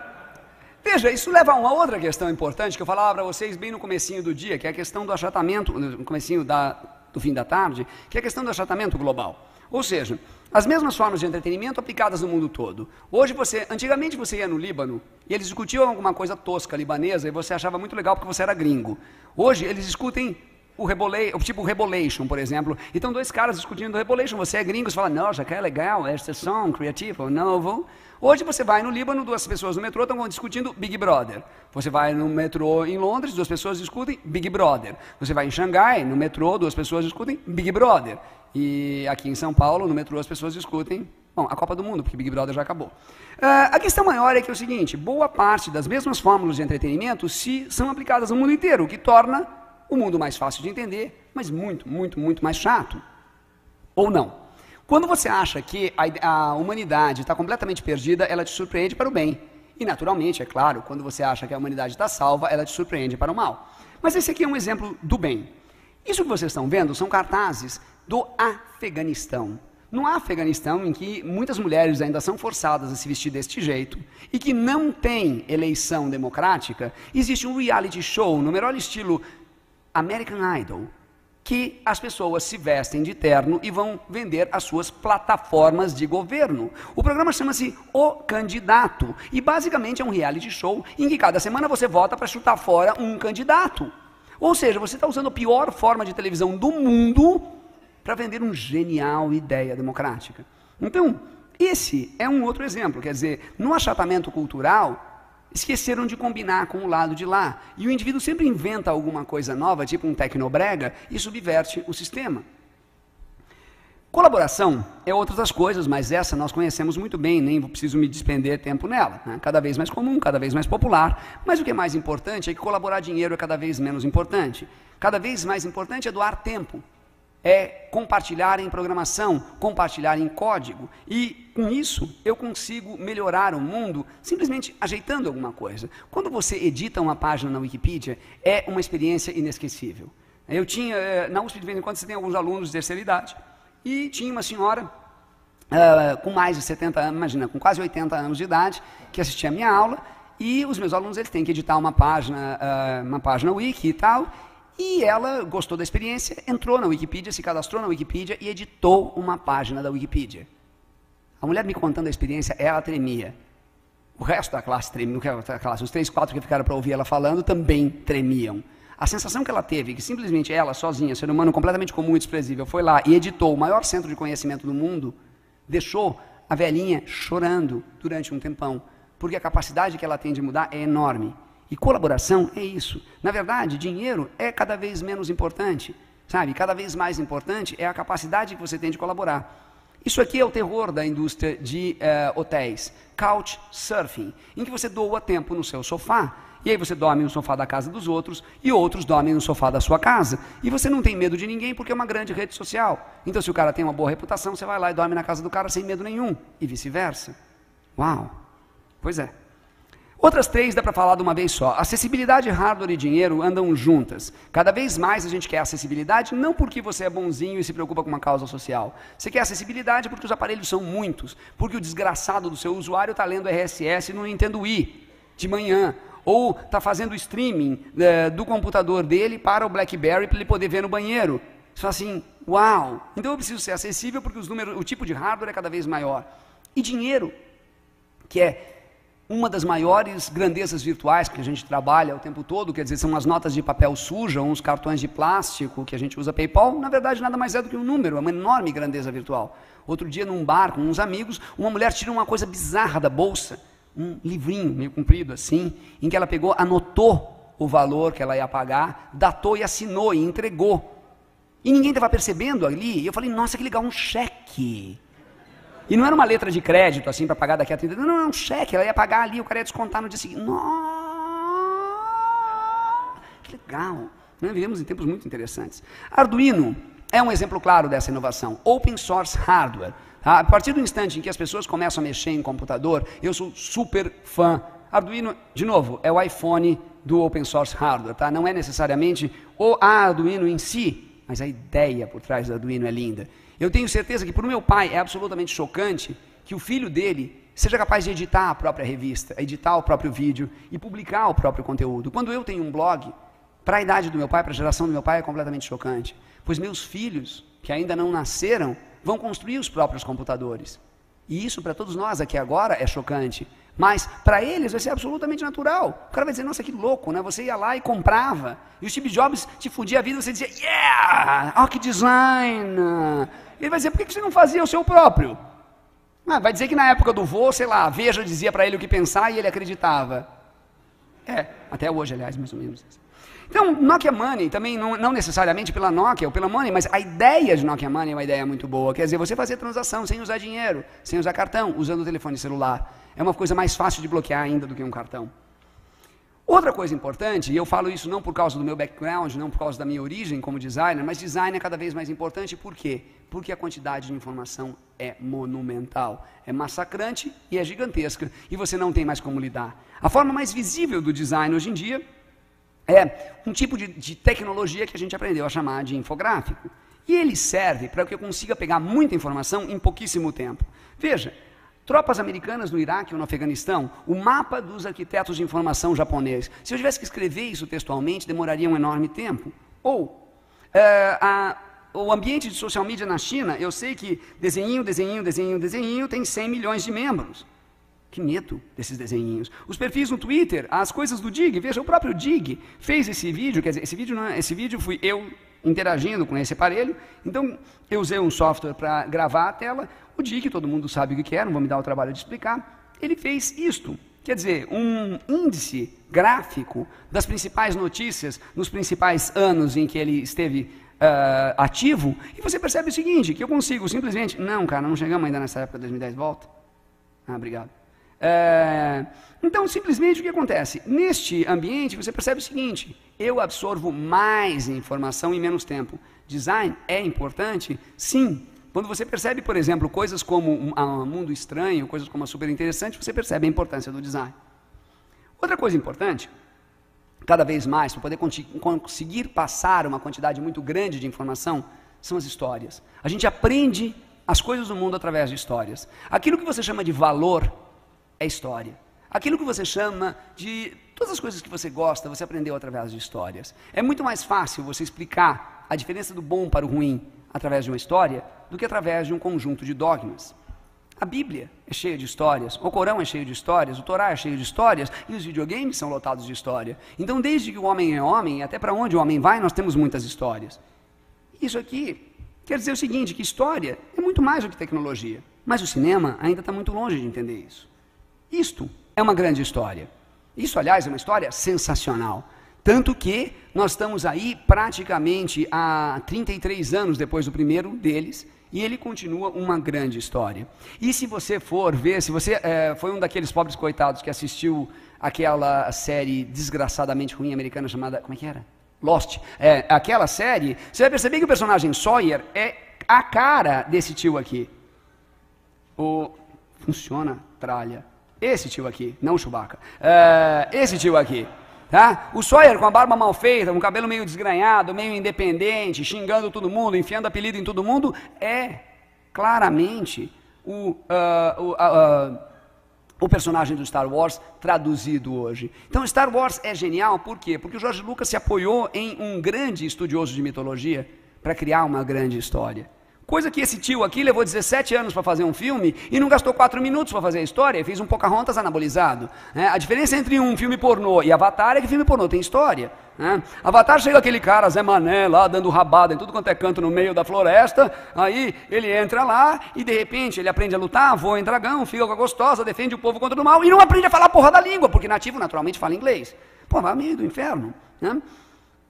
veja, isso leva a uma outra questão importante que eu falava para vocês bem no comecinho do dia, que é a questão do achatamento, no comecinho da, do fim da tarde, que é a questão do achatamento global. Ou seja, as mesmas formas de entretenimento aplicadas no mundo todo. Hoje você, antigamente você ia no Líbano e eles discutiam alguma coisa tosca libanesa e você achava muito legal porque você era gringo. Hoje eles discutem o Rebolation, tipo o Rebolation, por exemplo. Então, dois caras discutindo o Rebolation. Você é gringo, você fala, nossa, que é legal, este som criativo, novo. Hoje você vai no Líbano, duas pessoas no metrô estão discutindo Big Brother. Você vai no metrô em Londres, duas pessoas discutem Big Brother. Você vai em Xangai, no metrô, duas pessoas discutem Big Brother. E aqui em São Paulo, no metrô, as pessoas discutem Bom, a Copa do Mundo, porque Big Brother já acabou. Uh, a questão maior é que é o seguinte: boa parte das mesmas fórmulas de entretenimento se são aplicadas no mundo inteiro, o que torna o mundo mais fácil de entender, mas muito, muito, muito mais chato. Ou não. Quando você acha que a, a humanidade está completamente perdida, ela te surpreende para o bem. E, naturalmente, é claro, quando você acha que a humanidade está salva, ela te surpreende para o mal. Mas esse aqui é um exemplo do bem. Isso que vocês estão vendo são cartazes do Afeganistão. No Afeganistão, em que muitas mulheres ainda são forçadas a se vestir deste jeito e que não tem eleição democrática, existe um reality show no melhor estilo American Idol, que as pessoas se vestem de terno e vão vender as suas plataformas de governo. O programa chama-se O Candidato e basicamente é um reality show em que cada semana você vota para chutar fora um candidato. Ou seja, você está usando a pior forma de televisão do mundo para vender uma genial ideia democrática. Então, esse é um outro exemplo. Quer dizer, no achatamento cultural, esqueceram de combinar com o lado de lá. E o indivíduo sempre inventa alguma coisa nova, tipo um tecnobrega, e subverte o sistema. Colaboração é outra das coisas, mas essa nós conhecemos muito bem, nem preciso me despender tempo nela. Né? Cada vez mais comum, cada vez mais popular. Mas o que é mais importante é que colaborar dinheiro é cada vez menos importante. Cada vez mais importante é doar tempo é compartilhar em programação, compartilhar em código. E com isso eu consigo melhorar o mundo simplesmente ajeitando alguma coisa. Quando você edita uma página na Wikipedia, é uma experiência inesquecível. Eu tinha, eh, na USP de vez em quando você tem alguns alunos de terceira idade, e tinha uma senhora uh, com mais de 70 anos, imagina, com quase 80 anos de idade, que assistia a minha aula, e os meus alunos eles têm que editar uma página, uh, uma página wiki e tal, e ela gostou da experiência, entrou na Wikipedia, se cadastrou na Wikipedia e editou uma página da Wikipedia. A mulher me contando a experiência, ela tremia. O resto da classe tremia, os três, quatro que ficaram para ouvir ela falando também tremiam. A sensação que ela teve, que simplesmente ela, sozinha, ser humano completamente comum e desprezível, foi lá e editou o maior centro de conhecimento do mundo, deixou a velhinha chorando durante um tempão, porque a capacidade que ela tem de mudar é enorme. E colaboração é isso. Na verdade, dinheiro é cada vez menos importante, sabe? Cada vez mais importante é a capacidade que você tem de colaborar. Isso aqui é o terror da indústria de uh, hotéis, couch surfing, em que você doa tempo no seu sofá e aí você dorme no sofá da casa dos outros e outros dormem no sofá da sua casa. E você não tem medo de ninguém porque é uma grande rede social. Então, se o cara tem uma boa reputação, você vai lá e dorme na casa do cara sem medo nenhum. E vice-versa. Uau! Pois é. Outras três dá para falar de uma vez só. Acessibilidade, hardware e dinheiro andam juntas. Cada vez mais a gente quer acessibilidade, não porque você é bonzinho e se preocupa com uma causa social. Você quer acessibilidade porque os aparelhos são muitos, porque o desgraçado do seu usuário está lendo RSS no Nintendo Wii de manhã, ou está fazendo streaming é, do computador dele para o BlackBerry para ele poder ver no banheiro. Fala assim, uau! Então eu preciso ser acessível porque os números, o tipo de hardware é cada vez maior. E dinheiro, que é uma das maiores grandezas virtuais que a gente trabalha o tempo todo, quer dizer, são as notas de papel suja, uns cartões de plástico que a gente usa PayPal, na verdade nada mais é do que um número, é uma enorme grandeza virtual. Outro dia, num bar com uns amigos, uma mulher tirou uma coisa bizarra da bolsa, um livrinho meio comprido assim, em que ela pegou, anotou o valor que ela ia pagar, datou e assinou e entregou. E ninguém estava percebendo ali, e eu falei, nossa, que legal, um cheque. E não era uma letra de crédito, assim, para pagar daqui a 30 Não, não, não, um cheque. Ela ia pagar ali, o cara ia descontar no dia seguinte. Nossa, que legal. Nós vivemos em tempos muito interessantes. Arduino é um exemplo claro dessa inovação. Open source hardware. Tá? A partir do instante em que as pessoas começam a mexer em computador, eu sou super fã. Arduino, de novo, é o iPhone do open source hardware. Tá? Não é necessariamente o Arduino em si, mas a ideia por trás do Arduino é linda. Eu tenho certeza que para o meu pai é absolutamente chocante que o filho dele seja capaz de editar a própria revista, editar o próprio vídeo e publicar o próprio conteúdo. Quando eu tenho um blog, para a idade do meu pai, para a geração do meu pai, é completamente chocante. Pois meus filhos, que ainda não nasceram, vão construir os próprios computadores. E isso para todos nós aqui agora é chocante. Mas para eles vai ser absolutamente natural. O cara vai dizer, nossa, que louco, né? Você ia lá e comprava. E o Steve Jobs te fudia a vida, você dizia, yeah! Oh, que design! Ele vai dizer, por que você não fazia o seu próprio? Ah, vai dizer que na época do voo, sei lá, a Veja dizia para ele o que pensar e ele acreditava. É, até hoje, aliás, mais ou menos. Então, Nokia Money também não, não, necessariamente pela Nokia ou pela Money, mas a ideia de Nokia Money é uma ideia muito boa. Quer dizer, você fazer transação sem usar dinheiro, sem usar cartão, usando o telefone celular. É uma coisa mais fácil de bloquear ainda do que um cartão. Outra coisa importante, e eu falo isso não por causa do meu background, não por causa da minha origem como designer, mas design é cada vez mais importante, por quê? Porque a quantidade de informação é monumental, é massacrante e é gigantesca, e você não tem mais como lidar. A forma mais visível do design hoje em dia é um tipo de, de tecnologia que a gente aprendeu a chamar de infográfico. E ele serve para que eu consiga pegar muita informação em pouquíssimo tempo. Veja, Tropas americanas no Iraque ou no Afeganistão, o mapa dos arquitetos de informação japonês. Se eu tivesse que escrever isso textualmente, demoraria um enorme tempo. Ou, é, a, o ambiente de social media na China, eu sei que desenhinho, desenhinho, desenhinho, desenhinho tem 100 milhões de membros. Que medo desses desenhinhos. Os perfis no Twitter, as coisas do Dig, veja, o próprio Dig fez esse vídeo, quer dizer, esse vídeo, não é, esse vídeo fui eu interagindo com esse aparelho, então eu usei um software para gravar a tela, o Dick, todo mundo sabe o que é, não vou me dar o trabalho de explicar, ele fez isto. Quer dizer, um índice gráfico das principais notícias nos principais anos em que ele esteve uh, ativo, e você percebe o seguinte, que eu consigo simplesmente... Não, cara, não chegamos ainda nessa época de 2010, volta. Ah, obrigado. É, então, simplesmente o que acontece? Neste ambiente, você percebe o seguinte: eu absorvo mais informação em menos tempo. Design é importante? Sim, quando você percebe, por exemplo, coisas como um mundo estranho, coisas como a super interessante, você percebe a importância do design. Outra coisa importante, cada vez mais, para poder conseguir passar uma quantidade muito grande de informação, são as histórias. A gente aprende as coisas do mundo através de histórias. Aquilo que você chama de valor é história. Aquilo que você chama de todas as coisas que você gosta, você aprendeu através de histórias. É muito mais fácil você explicar a diferença do bom para o ruim através de uma história do que através de um conjunto de dogmas. A Bíblia é cheia de histórias, o Corão é cheio de histórias, o Torá é cheio de histórias e os videogames são lotados de história. Então, desde que o homem é homem, até para onde o homem vai, nós temos muitas histórias. Isso aqui quer dizer o seguinte: que história é muito mais do que tecnologia. Mas o cinema ainda está muito longe de entender isso. Isto é uma grande história. Isso, aliás, é uma história sensacional. Tanto que nós estamos aí praticamente há 33 anos depois do primeiro deles, e ele continua uma grande história. E se você for ver, se você é, foi um daqueles pobres coitados que assistiu aquela série desgraçadamente ruim americana chamada. Como é que era? Lost. É, aquela série, você vai perceber que o personagem Sawyer é a cara desse tio aqui. O. Funciona, tralha. Esse tio aqui, não o Chewbacca. É, esse tio aqui. Tá? O Sawyer com a barba mal feita, com o cabelo meio desgranhado, meio independente, xingando todo mundo, enfiando apelido em todo mundo, é claramente o, uh, o, uh, uh, o personagem do Star Wars traduzido hoje. Então, Star Wars é genial, por quê? Porque o George Lucas se apoiou em um grande estudioso de mitologia para criar uma grande história. Coisa que esse tio aqui levou 17 anos para fazer um filme e não gastou 4 minutos para fazer a história, fez um Pocahontas anabolizado. Né? A diferença entre um filme pornô e Avatar é que filme pornô tem história. Né? Avatar chega aquele cara, Zé Mané, lá dando rabada em tudo quanto é canto no meio da floresta, aí ele entra lá e de repente ele aprende a lutar, voa em dragão, fica com a gostosa, defende o povo contra o mal e não aprende a falar a porra da língua, porque nativo naturalmente fala inglês. Pô, vai meio do inferno. Né?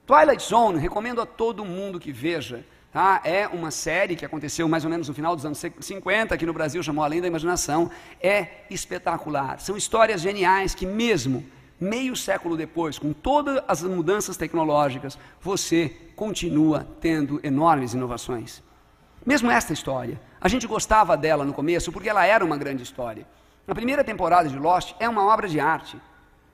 Twilight Zone, recomendo a todo mundo que veja. Tá? É uma série que aconteceu mais ou menos no final dos anos 50, aqui no Brasil chamou Além da Imaginação. É espetacular. São histórias geniais que, mesmo meio século depois, com todas as mudanças tecnológicas, você continua tendo enormes inovações. Mesmo esta história, a gente gostava dela no começo porque ela era uma grande história. A primeira temporada de Lost é uma obra de arte.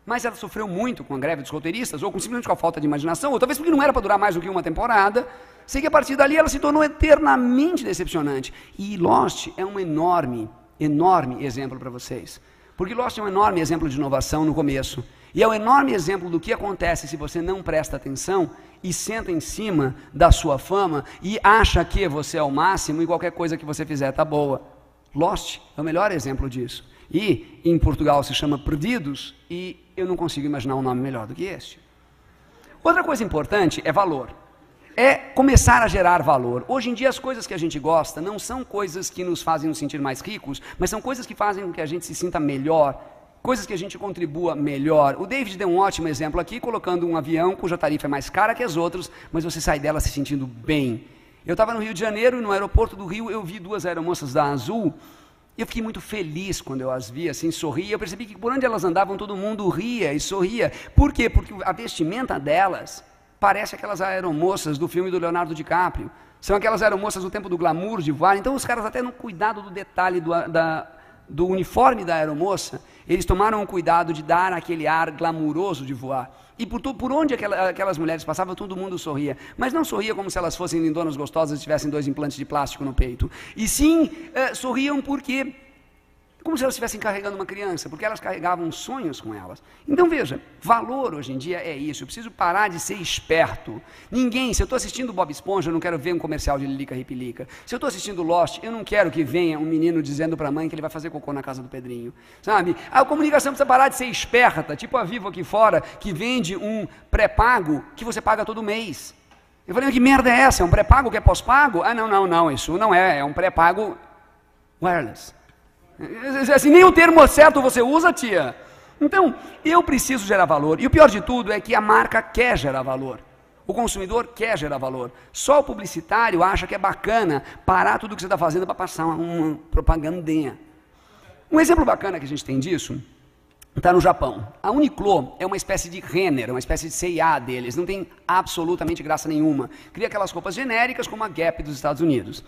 Mas ela sofreu muito com a greve dos roteiristas, ou com, simplesmente com a falta de imaginação, ou talvez porque não era para durar mais do que uma temporada. Sei que a partir dali ela se tornou eternamente decepcionante. E Lost é um enorme, enorme exemplo para vocês. Porque Lost é um enorme exemplo de inovação no começo. E é um enorme exemplo do que acontece se você não presta atenção e senta em cima da sua fama e acha que você é o máximo e qualquer coisa que você fizer está boa. Lost é o melhor exemplo disso. E em Portugal se chama Perdidos e eu não consigo imaginar um nome melhor do que este. Outra coisa importante é valor. É começar a gerar valor. Hoje em dia as coisas que a gente gosta não são coisas que nos fazem nos sentir mais ricos, mas são coisas que fazem com que a gente se sinta melhor coisas que a gente contribua melhor. O David deu um ótimo exemplo aqui, colocando um avião cuja tarifa é mais cara que as outras, mas você sai dela se sentindo bem. Eu estava no Rio de Janeiro e no aeroporto do Rio eu vi duas aeromoças da Azul. E eu fiquei muito feliz quando eu as vi assim, sorria. Eu percebi que por onde elas andavam todo mundo ria e sorria. Por quê? Porque a vestimenta delas parece aquelas aeromoças do filme do Leonardo DiCaprio. São aquelas aeromoças do tempo do glamour de voar. Então os caras até no cuidado do detalhe do, da, do uniforme da aeromoça, eles tomaram o cuidado de dar aquele ar glamuroso de voar. E por, por onde aquela, aquelas mulheres passavam, todo mundo sorria. Mas não sorria como se elas fossem lindonas gostosas e tivessem dois implantes de plástico no peito. E sim, eh, sorriam porque como se elas estivessem carregando uma criança, porque elas carregavam sonhos com elas. Então veja, valor hoje em dia é isso. Eu preciso parar de ser esperto. Ninguém, se eu estou assistindo Bob Esponja, eu não quero ver um comercial de Lilica Ripilica. Se eu estou assistindo Lost, eu não quero que venha um menino dizendo para a mãe que ele vai fazer cocô na casa do Pedrinho. Sabe? A comunicação precisa parar de ser esperta, tipo a Vivo aqui fora, que vende um pré-pago que você paga todo mês. Eu falei, que merda é essa? É um pré-pago que é pós-pago? Ah, não, não, não, isso não é. É um pré-pago wireless. Assim, nem o termo certo você usa, tia. Então, eu preciso gerar valor. E o pior de tudo é que a marca quer gerar valor. O consumidor quer gerar valor. Só o publicitário acha que é bacana parar tudo o que você está fazendo para passar uma, uma propagandinha. Um exemplo bacana que a gente tem disso está no Japão. A Uniqlo é uma espécie de Renner, uma espécie de C&A deles. Não tem absolutamente graça nenhuma. Cria aquelas roupas genéricas como a Gap dos Estados Unidos.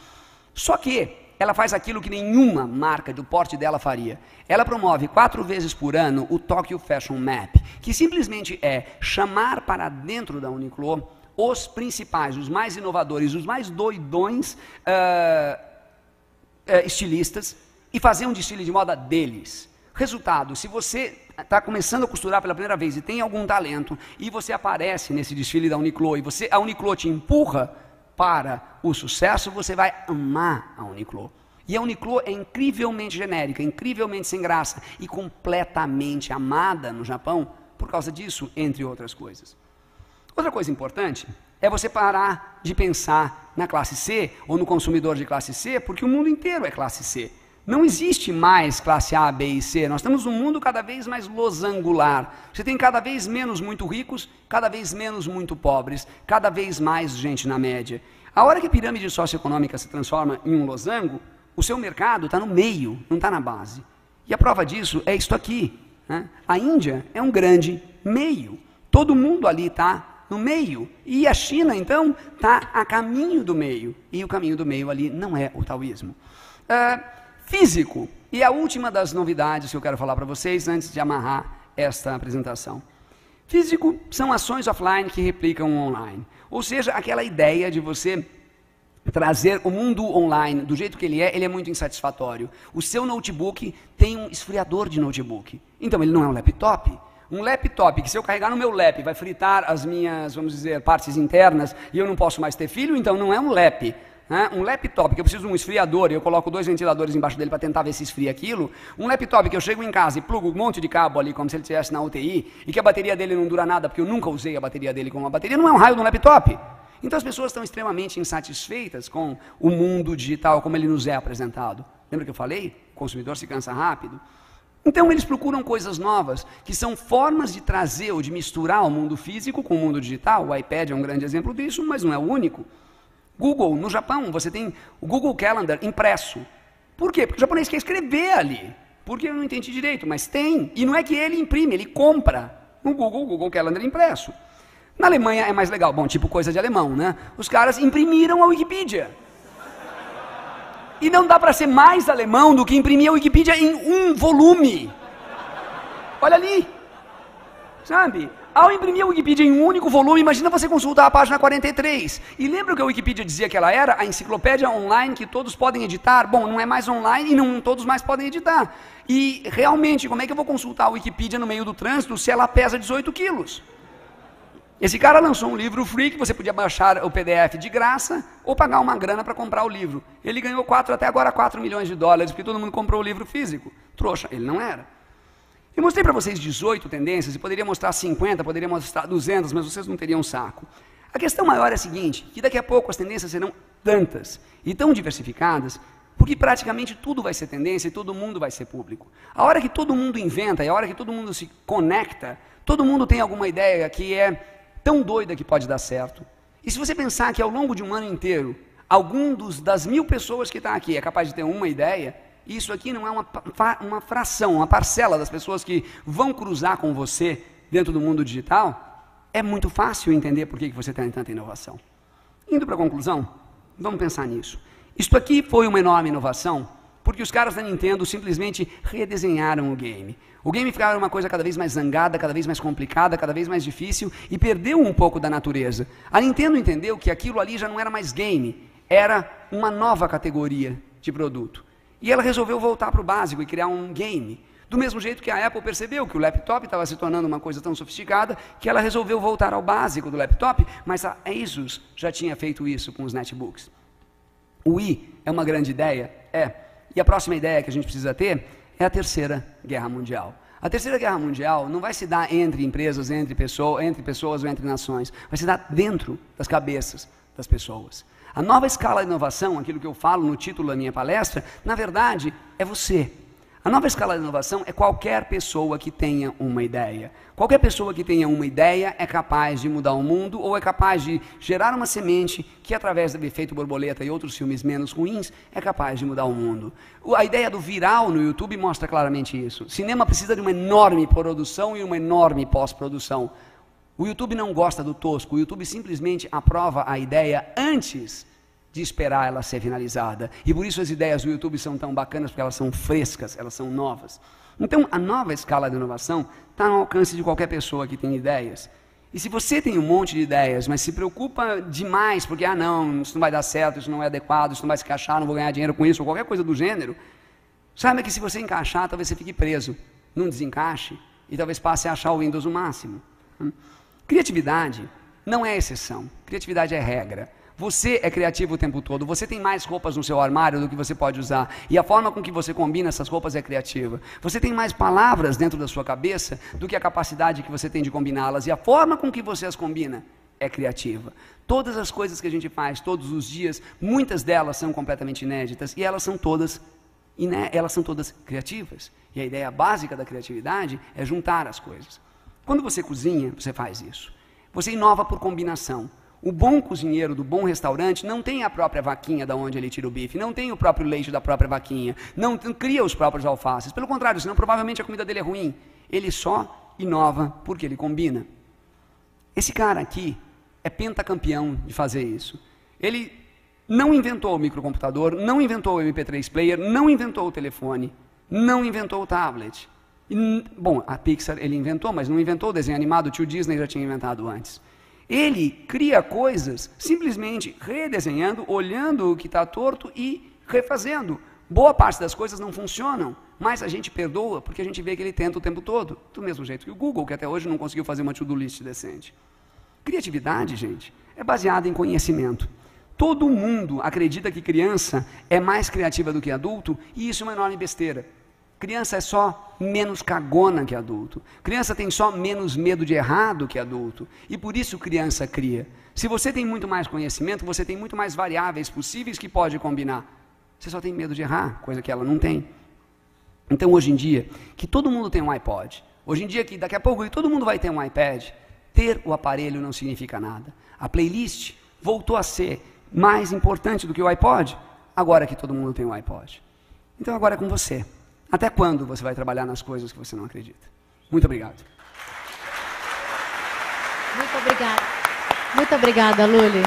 Só que ela faz aquilo que nenhuma marca do porte dela faria. Ela promove quatro vezes por ano o Tokyo Fashion Map, que simplesmente é chamar para dentro da Uniqlo os principais, os mais inovadores, os mais doidões uh, uh, estilistas e fazer um desfile de moda deles. Resultado, se você está começando a costurar pela primeira vez e tem algum talento e você aparece nesse desfile da Uniqlo e você, a Uniqlo te empurra para o sucesso, você vai amar a Uniqlo. E a Uniqlo é incrivelmente genérica, incrivelmente sem graça e completamente amada no Japão por causa disso, entre outras coisas. Outra coisa importante é você parar de pensar na classe C ou no consumidor de classe C, porque o mundo inteiro é classe C. Não existe mais classe A, B e C. Nós estamos num mundo cada vez mais losangular. Você tem cada vez menos muito ricos, cada vez menos muito pobres, cada vez mais gente na média. A hora que a pirâmide socioeconômica se transforma em um losango, o seu mercado está no meio, não está na base. E a prova disso é isto aqui. Né? A Índia é um grande meio. Todo mundo ali está no meio. E a China, então, está a caminho do meio. E o caminho do meio ali não é o taoísmo. Uh, físico. E a última das novidades que eu quero falar para vocês antes de amarrar esta apresentação. Físico são ações offline que replicam online. Ou seja, aquela ideia de você trazer o mundo online do jeito que ele é, ele é muito insatisfatório. O seu notebook tem um esfriador de notebook. Então ele não é um laptop. Um laptop que se eu carregar no meu lap vai fritar as minhas, vamos dizer, partes internas e eu não posso mais ter filho, então não é um lap né, um laptop que eu preciso de um esfriador e eu coloco dois ventiladores embaixo dele para tentar ver se esfria aquilo, um laptop que eu chego em casa e plugo um monte de cabo ali como se ele estivesse na UTI e que a bateria dele não dura nada porque eu nunca usei a bateria dele como uma bateria, não é um raio de um laptop. Então as pessoas estão extremamente insatisfeitas com o mundo digital como ele nos é apresentado. Lembra que eu falei? O consumidor se cansa rápido. Então eles procuram coisas novas, que são formas de trazer ou de misturar o mundo físico com o mundo digital. O iPad é um grande exemplo disso, mas não é o único. Google, no Japão, você tem o Google Calendar impresso. Por quê? Porque o japonês quer escrever ali. Porque eu não entendi direito, mas tem. E não é que ele imprime, ele compra no Google, o Google Calendar impresso. Na Alemanha é mais legal, bom, tipo coisa de alemão, né? Os caras imprimiram a Wikipedia. E não dá para ser mais alemão do que imprimir a Wikipedia em um volume. Olha ali. Sabe? Ao imprimir a Wikipedia em um único volume, imagina você consultar a página 43. E lembra o que a Wikipedia dizia que ela era? A enciclopédia online que todos podem editar? Bom, não é mais online e não todos mais podem editar. E realmente, como é que eu vou consultar a Wikipedia no meio do trânsito se ela pesa 18 quilos? Esse cara lançou um livro free que você podia baixar o PDF de graça ou pagar uma grana para comprar o livro. Ele ganhou até agora 4 milhões de dólares, porque todo mundo comprou o livro físico. Trouxa, ele não era. Eu mostrei para vocês 18 tendências, e poderia mostrar 50, poderia mostrar 200, mas vocês não teriam saco. A questão maior é a seguinte, que daqui a pouco as tendências serão tantas e tão diversificadas, Porque praticamente tudo vai ser tendência e todo mundo vai ser público. A hora que todo mundo inventa e a hora que todo mundo se conecta, todo mundo tem alguma ideia que é tão doida que pode dar certo. E se você pensar que ao longo de um ano inteiro, algum dos, das mil pessoas que está aqui é capaz de ter uma ideia, isso aqui não é uma, uma fração, uma parcela das pessoas que vão cruzar com você dentro do mundo digital, é muito fácil entender por que você tem tanta inovação. Indo para a conclusão, vamos pensar nisso. Isto aqui foi uma enorme inovação, porque os caras da Nintendo simplesmente redesenharam o game. O game ficava uma coisa cada vez mais zangada, cada vez mais complicada, cada vez mais difícil e perdeu um pouco da natureza. A Nintendo entendeu que aquilo ali já não era mais game, era uma nova categoria de produto. E ela resolveu voltar para o básico e criar um game. Do mesmo jeito que a Apple percebeu que o laptop estava se tornando uma coisa tão sofisticada que ela resolveu voltar ao básico do laptop, mas a Asus já tinha feito isso com os netbooks. O I é uma grande ideia? É. E a próxima ideia que a gente precisa ter é a Terceira Guerra Mundial. A Terceira Guerra Mundial não vai se dar entre empresas, entre, pessoa, entre pessoas ou entre nações, vai se dar dentro das cabeças das pessoas. A nova escala de inovação, aquilo que eu falo no título da minha palestra, na verdade é você. A nova escala de inovação é qualquer pessoa que tenha uma ideia. Qualquer pessoa que tenha uma ideia é capaz de mudar o mundo ou é capaz de gerar uma semente que, através do efeito borboleta e outros filmes menos ruins, é capaz de mudar o mundo. A ideia do viral no YouTube mostra claramente isso. Cinema precisa de uma enorme produção e uma enorme pós-produção. O YouTube não gosta do tosco, o YouTube simplesmente aprova a ideia antes de esperar ela ser finalizada. E por isso as ideias do YouTube são tão bacanas, porque elas são frescas, elas são novas. Então, a nova escala de inovação está ao alcance de qualquer pessoa que tem ideias. E se você tem um monte de ideias, mas se preocupa demais, porque, ah, não, isso não vai dar certo, isso não é adequado, isso não vai se encaixar, não vou ganhar dinheiro com isso, ou qualquer coisa do gênero, saiba que se você encaixar, talvez você fique preso num desencaixe e talvez passe a achar o Windows o máximo. Criatividade não é exceção, criatividade é regra. Você é criativo o tempo todo. Você tem mais roupas no seu armário do que você pode usar. E a forma com que você combina essas roupas é criativa. Você tem mais palavras dentro da sua cabeça do que a capacidade que você tem de combiná-las. E a forma com que você as combina é criativa. Todas as coisas que a gente faz todos os dias, muitas delas são completamente inéditas e elas são todas iné elas são todas criativas. E a ideia básica da criatividade é juntar as coisas. Quando você cozinha, você faz isso. Você inova por combinação. O bom cozinheiro do bom restaurante não tem a própria vaquinha da onde ele tira o bife, não tem o próprio leite da própria vaquinha, não, não cria os próprios alfaces. Pelo contrário, senão provavelmente a comida dele é ruim. Ele só inova porque ele combina. Esse cara aqui é pentacampeão de fazer isso. Ele não inventou o microcomputador, não inventou o MP3 player, não inventou o telefone, não inventou o tablet. E, bom, a Pixar ele inventou, mas não inventou o desenho animado, o tio Disney já tinha inventado antes. Ele cria coisas simplesmente redesenhando, olhando o que está torto e refazendo. Boa parte das coisas não funcionam, mas a gente perdoa porque a gente vê que ele tenta o tempo todo. Do mesmo jeito que o Google, que até hoje não conseguiu fazer uma to-do list decente. Criatividade, gente, é baseada em conhecimento. Todo mundo acredita que criança é mais criativa do que adulto e isso é uma enorme besteira. Criança é só menos cagona que adulto. Criança tem só menos medo de errar do que adulto. E por isso criança cria. Se você tem muito mais conhecimento, você tem muito mais variáveis possíveis que pode combinar. Você só tem medo de errar, coisa que ela não tem. Então hoje em dia, que todo mundo tem um iPod. Hoje em dia que daqui a pouco todo mundo vai ter um iPad. Ter o aparelho não significa nada. A playlist voltou a ser mais importante do que o iPod, agora que todo mundo tem um iPod. Então agora é com você. Até quando você vai trabalhar nas coisas que você não acredita? Muito obrigado. Muito obrigada. Muito obrigada, Luli.